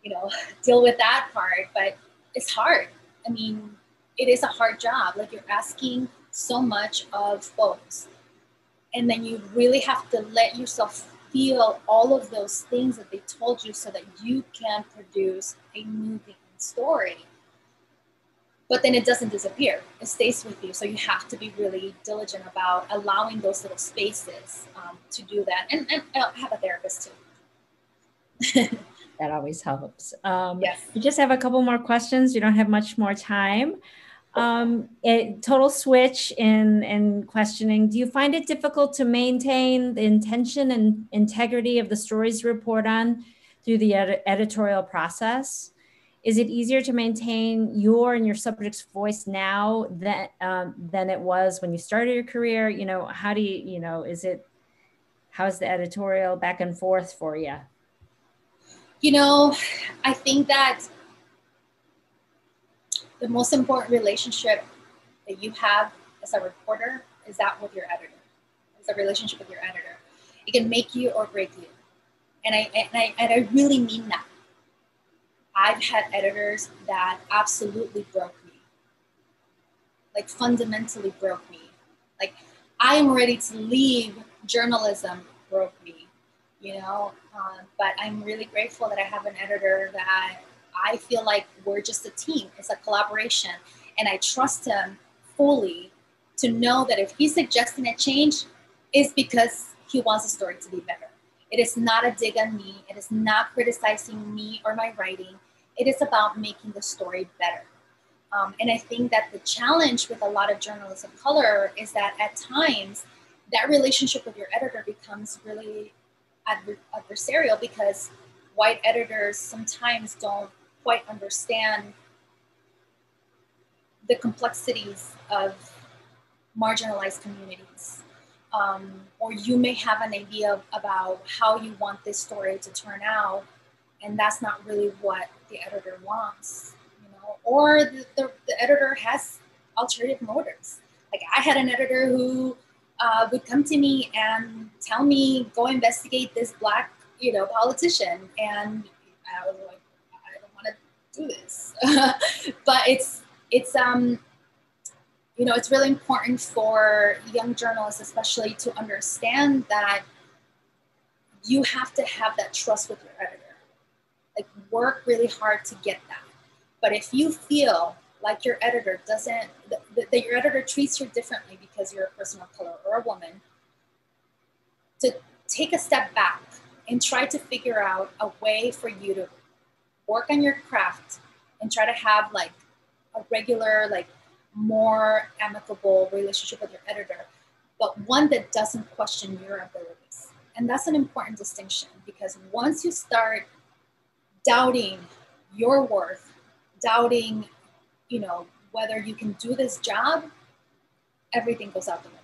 you know deal with that part but it's hard. I mean it is a hard job like you're asking so much of folks and then you really have to let yourself feel all of those things that they told you so that you can produce a moving story. But then it doesn't disappear. It stays with you. So you have to be really diligent about allowing those little spaces um, to do that. And, and I'll have a therapist too. That always helps. Um, yes. we just have a couple more questions. You don't have much more time um, a total switch in in questioning. Do you find it difficult to maintain the intention and integrity of the stories you report on through the ed- editorial process? Is it easier to maintain your and your subject's voice now than um, than it was when you started your career? You know, how do you you know is it how's the editorial back and forth for you? You know, I think that the most important relationship that you have as a reporter is that with your editor. Is a relationship with your editor. It can make you or break you. And I and I and I really mean that. I've had editors that absolutely broke me. Like fundamentally broke me. Like I am ready to leave journalism broke me, you know. Uh, but I'm really grateful that I have an editor that I feel like we're just a team. It's a collaboration. And I trust him fully to know that if he's suggesting a change, it's because he wants the story to be better. It is not a dig on me. It is not criticizing me or my writing. It is about making the story better. Um, and I think that the challenge with a lot of journalists of color is that at times that relationship with your editor becomes really adver- adversarial because white editors sometimes don't quite understand the complexities of marginalized communities. Um, or you may have an idea about how you want this story to turn out, and that's not really what the editor wants, you know. Or the, the, the editor has alternative motives. Like I had an editor who uh, would come to me and tell me, "Go investigate this black, you know, politician," and I was like, do this. but it's it's um you know it's really important for young journalists especially to understand that you have to have that trust with your editor like work really hard to get that but if you feel like your editor doesn't, that, that your editor treats you differently because you're a person of color or a woman, to take a step back and try to figure out a way for you to work on your craft and try to have like a regular, like more amicable relationship with your editor, but one that doesn't question your abilities. And that's an important distinction because once you start doubting your worth, doubting, you know, whether you can do this job, everything goes out the window.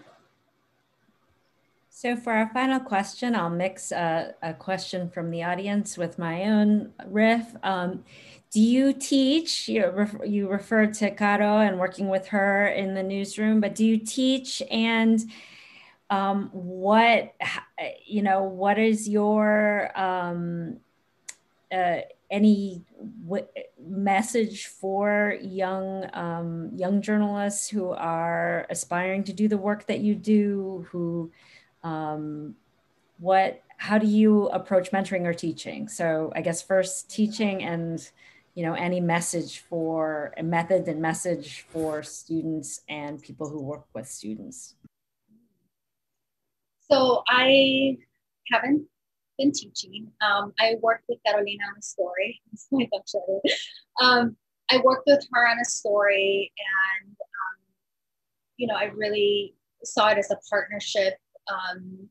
So for our final question, I'll mix a, a question from the audience with my own riff. Um, do you teach, you, refer, you refer to Caro and working with her in the newsroom, but do you teach and um, what, you know, what is your, um, uh, any message for young um, young journalists who are aspiring to do the work that you do who um, what how do you approach mentoring or teaching? So i guess first teaching and you know any message for a method and message for students and people who work with students. So i haven't been teaching. Um, i worked with carolina on a story. Um, i worked with her on a story and um, you know i really saw it as a partnership um,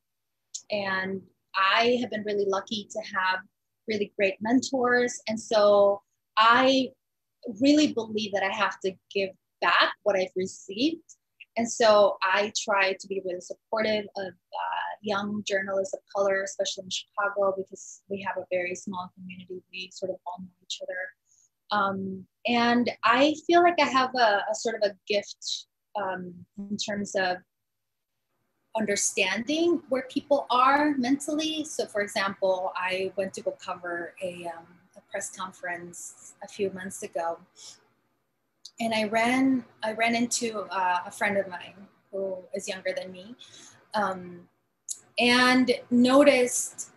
and I have been really lucky to have really great mentors. And so I really believe that I have to give back what I've received. And so I try to be really supportive of uh, young journalists of color, especially in Chicago, because we have a very small community. We sort of all know each other. Um, and I feel like I have a, a sort of a gift um, in terms of understanding where people are mentally. So, for example, I went to go cover a, um, a press conference a few months ago, and I ran I ran into uh, a friend of mine who is younger than me, um, and noticed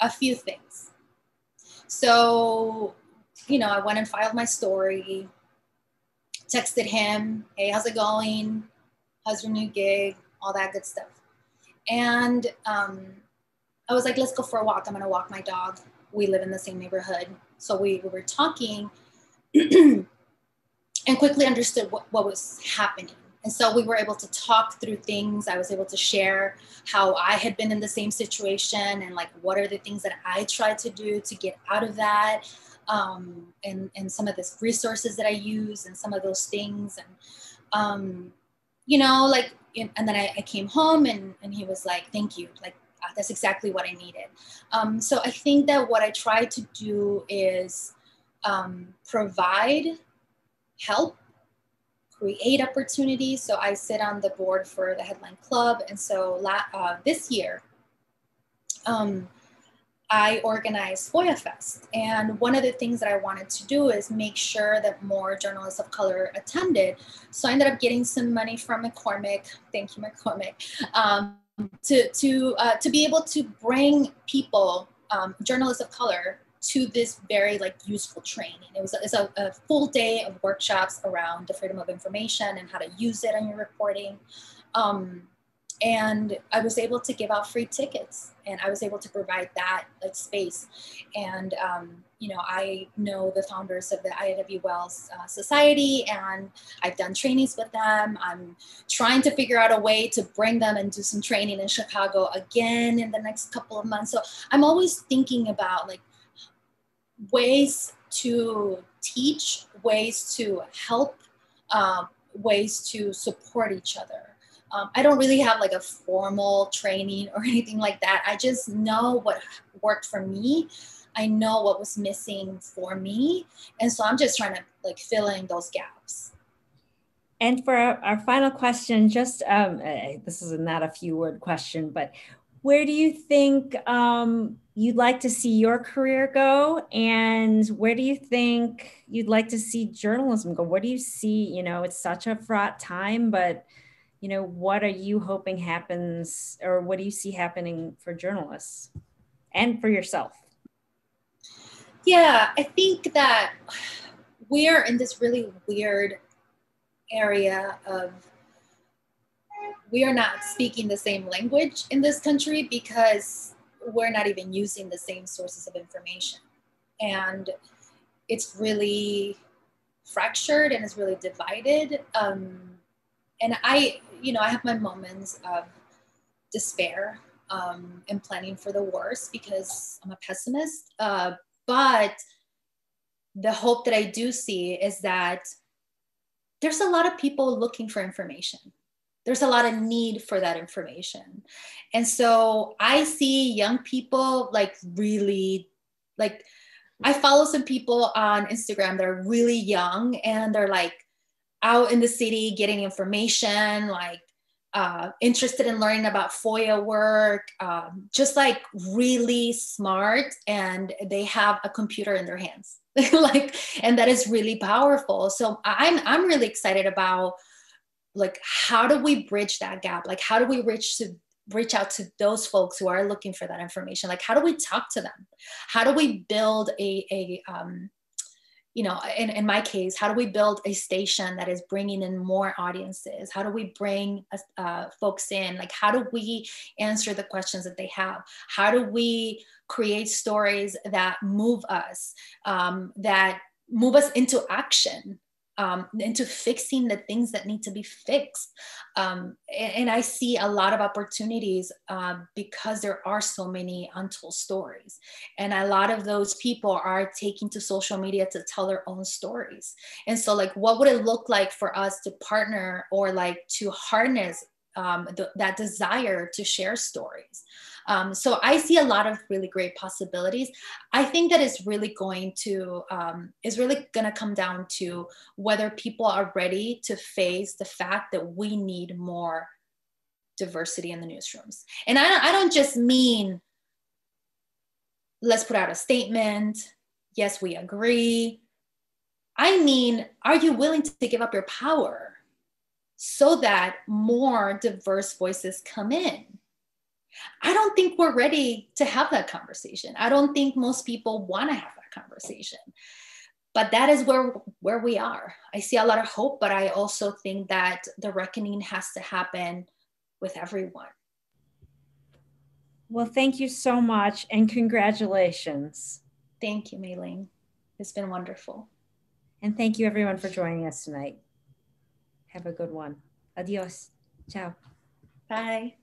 a few things. So, you know, I went and filed my story, texted him, "Hey, how's it going? How's your new gig?" All that good stuff. And um, I was like, let's go for a walk. I'm going to walk my dog. We live in the same neighborhood. So we, we were talking and quickly understood what, what was happening. And so we were able to talk through things. I was able to share how I had been in the same situation and like what are the things that I tried to do to get out of that. Um, and, and some of the resources that I use and some of those things. And, um, you know, like and then I, I, came home and, and he was like, thank you. Like, uh, that's exactly what I needed. Um, so I think that what I try to do is um, provide help, create opportunities. So I sit on the board for the Headline Club. And so uh, this year, um, I organized FOIA Fest. And one of the things that I wanted to do is make sure that more journalists of color attended. So I ended up getting some money from McCormick. Thank you, McCormick. Um, to, to, uh, to be able to bring people, um, journalists of color, to this very like useful training. It was, a, it's a, a full day of workshops around the freedom of information and how to use it on your reporting. Um, and I was able to give out free tickets and I was able to provide that like space. And, um, you know, I know the founders of the Ida Wells uh, Society and I've done trainings with them. I'm trying to figure out a way to bring them and do some training in Chicago again in the next couple of months. So I'm always thinking about like ways to teach, ways to help, um, ways to support each other. Um, I don't really have like a formal training or anything like that. I just know what worked for me. I know what was missing for me. And so I'm just trying to like fill in those gaps. And for our, our final question, just um, this is not a few word question, but where do you think um, you'd like to see your career go? And where do you think you'd like to see journalism go? What do you see? You know, it's such a fraught time, but you know, what are you hoping happens or what do you see happening for journalists and for yourself? Yeah, I think that we're in this really weird area of we are not speaking the same language in this country because we're not even using the same sources of information. And it's really fractured and it's really divided. Um, and I, you know, I have my moments of despair um, and planning for the worst because I'm a pessimist. Uh, but the hope that I do see is that there's a lot of people looking for information. There's a lot of need for that information. And so I see young people like really, like, I follow some people on Instagram that are really young and they're like out in the city getting information, like uh, interested in learning about FOIA work, um, just like really smart, and they have a computer in their hands, like, and that is really powerful. So I'm I'm really excited about like how do we bridge that gap? Like how do we reach to reach out to those folks who are looking for that information? Like how do we talk to them? How do we build a a um, you know, in, in my case, how do we build a station that is bringing in more audiences? How do we bring uh, folks in? Like, how do we answer the questions that they have? How do we create stories that move us, um, that move us into action? Um, into fixing the things that need to be fixed. Um, and, and, I see a lot of opportunities uh, because there are so many untold stories. And a lot of those people are taking to social media to tell their own stories. And so, like, what would it look like for us to partner or like to harness um, the, that desire to share stories? Um, so I see a lot of really great possibilities. I think that is really going to um, is really going to come down to whether people are ready to face the fact that we need more diversity in the newsrooms. And I, I don't just mean let's put out a statement. Yes, we agree. I mean, are you willing to give up your power so that more diverse voices come in? I don't think we're ready to have that conversation. I don't think most people want to have that conversation. But that is where where we are. I see a lot of hope, but I also think that the reckoning has to happen with everyone. Well, thank you so much and congratulations. Thank you, Mei-Ling. It's been wonderful. And thank you everyone for joining us tonight. Have a good one. Adios. Ciao. Bye.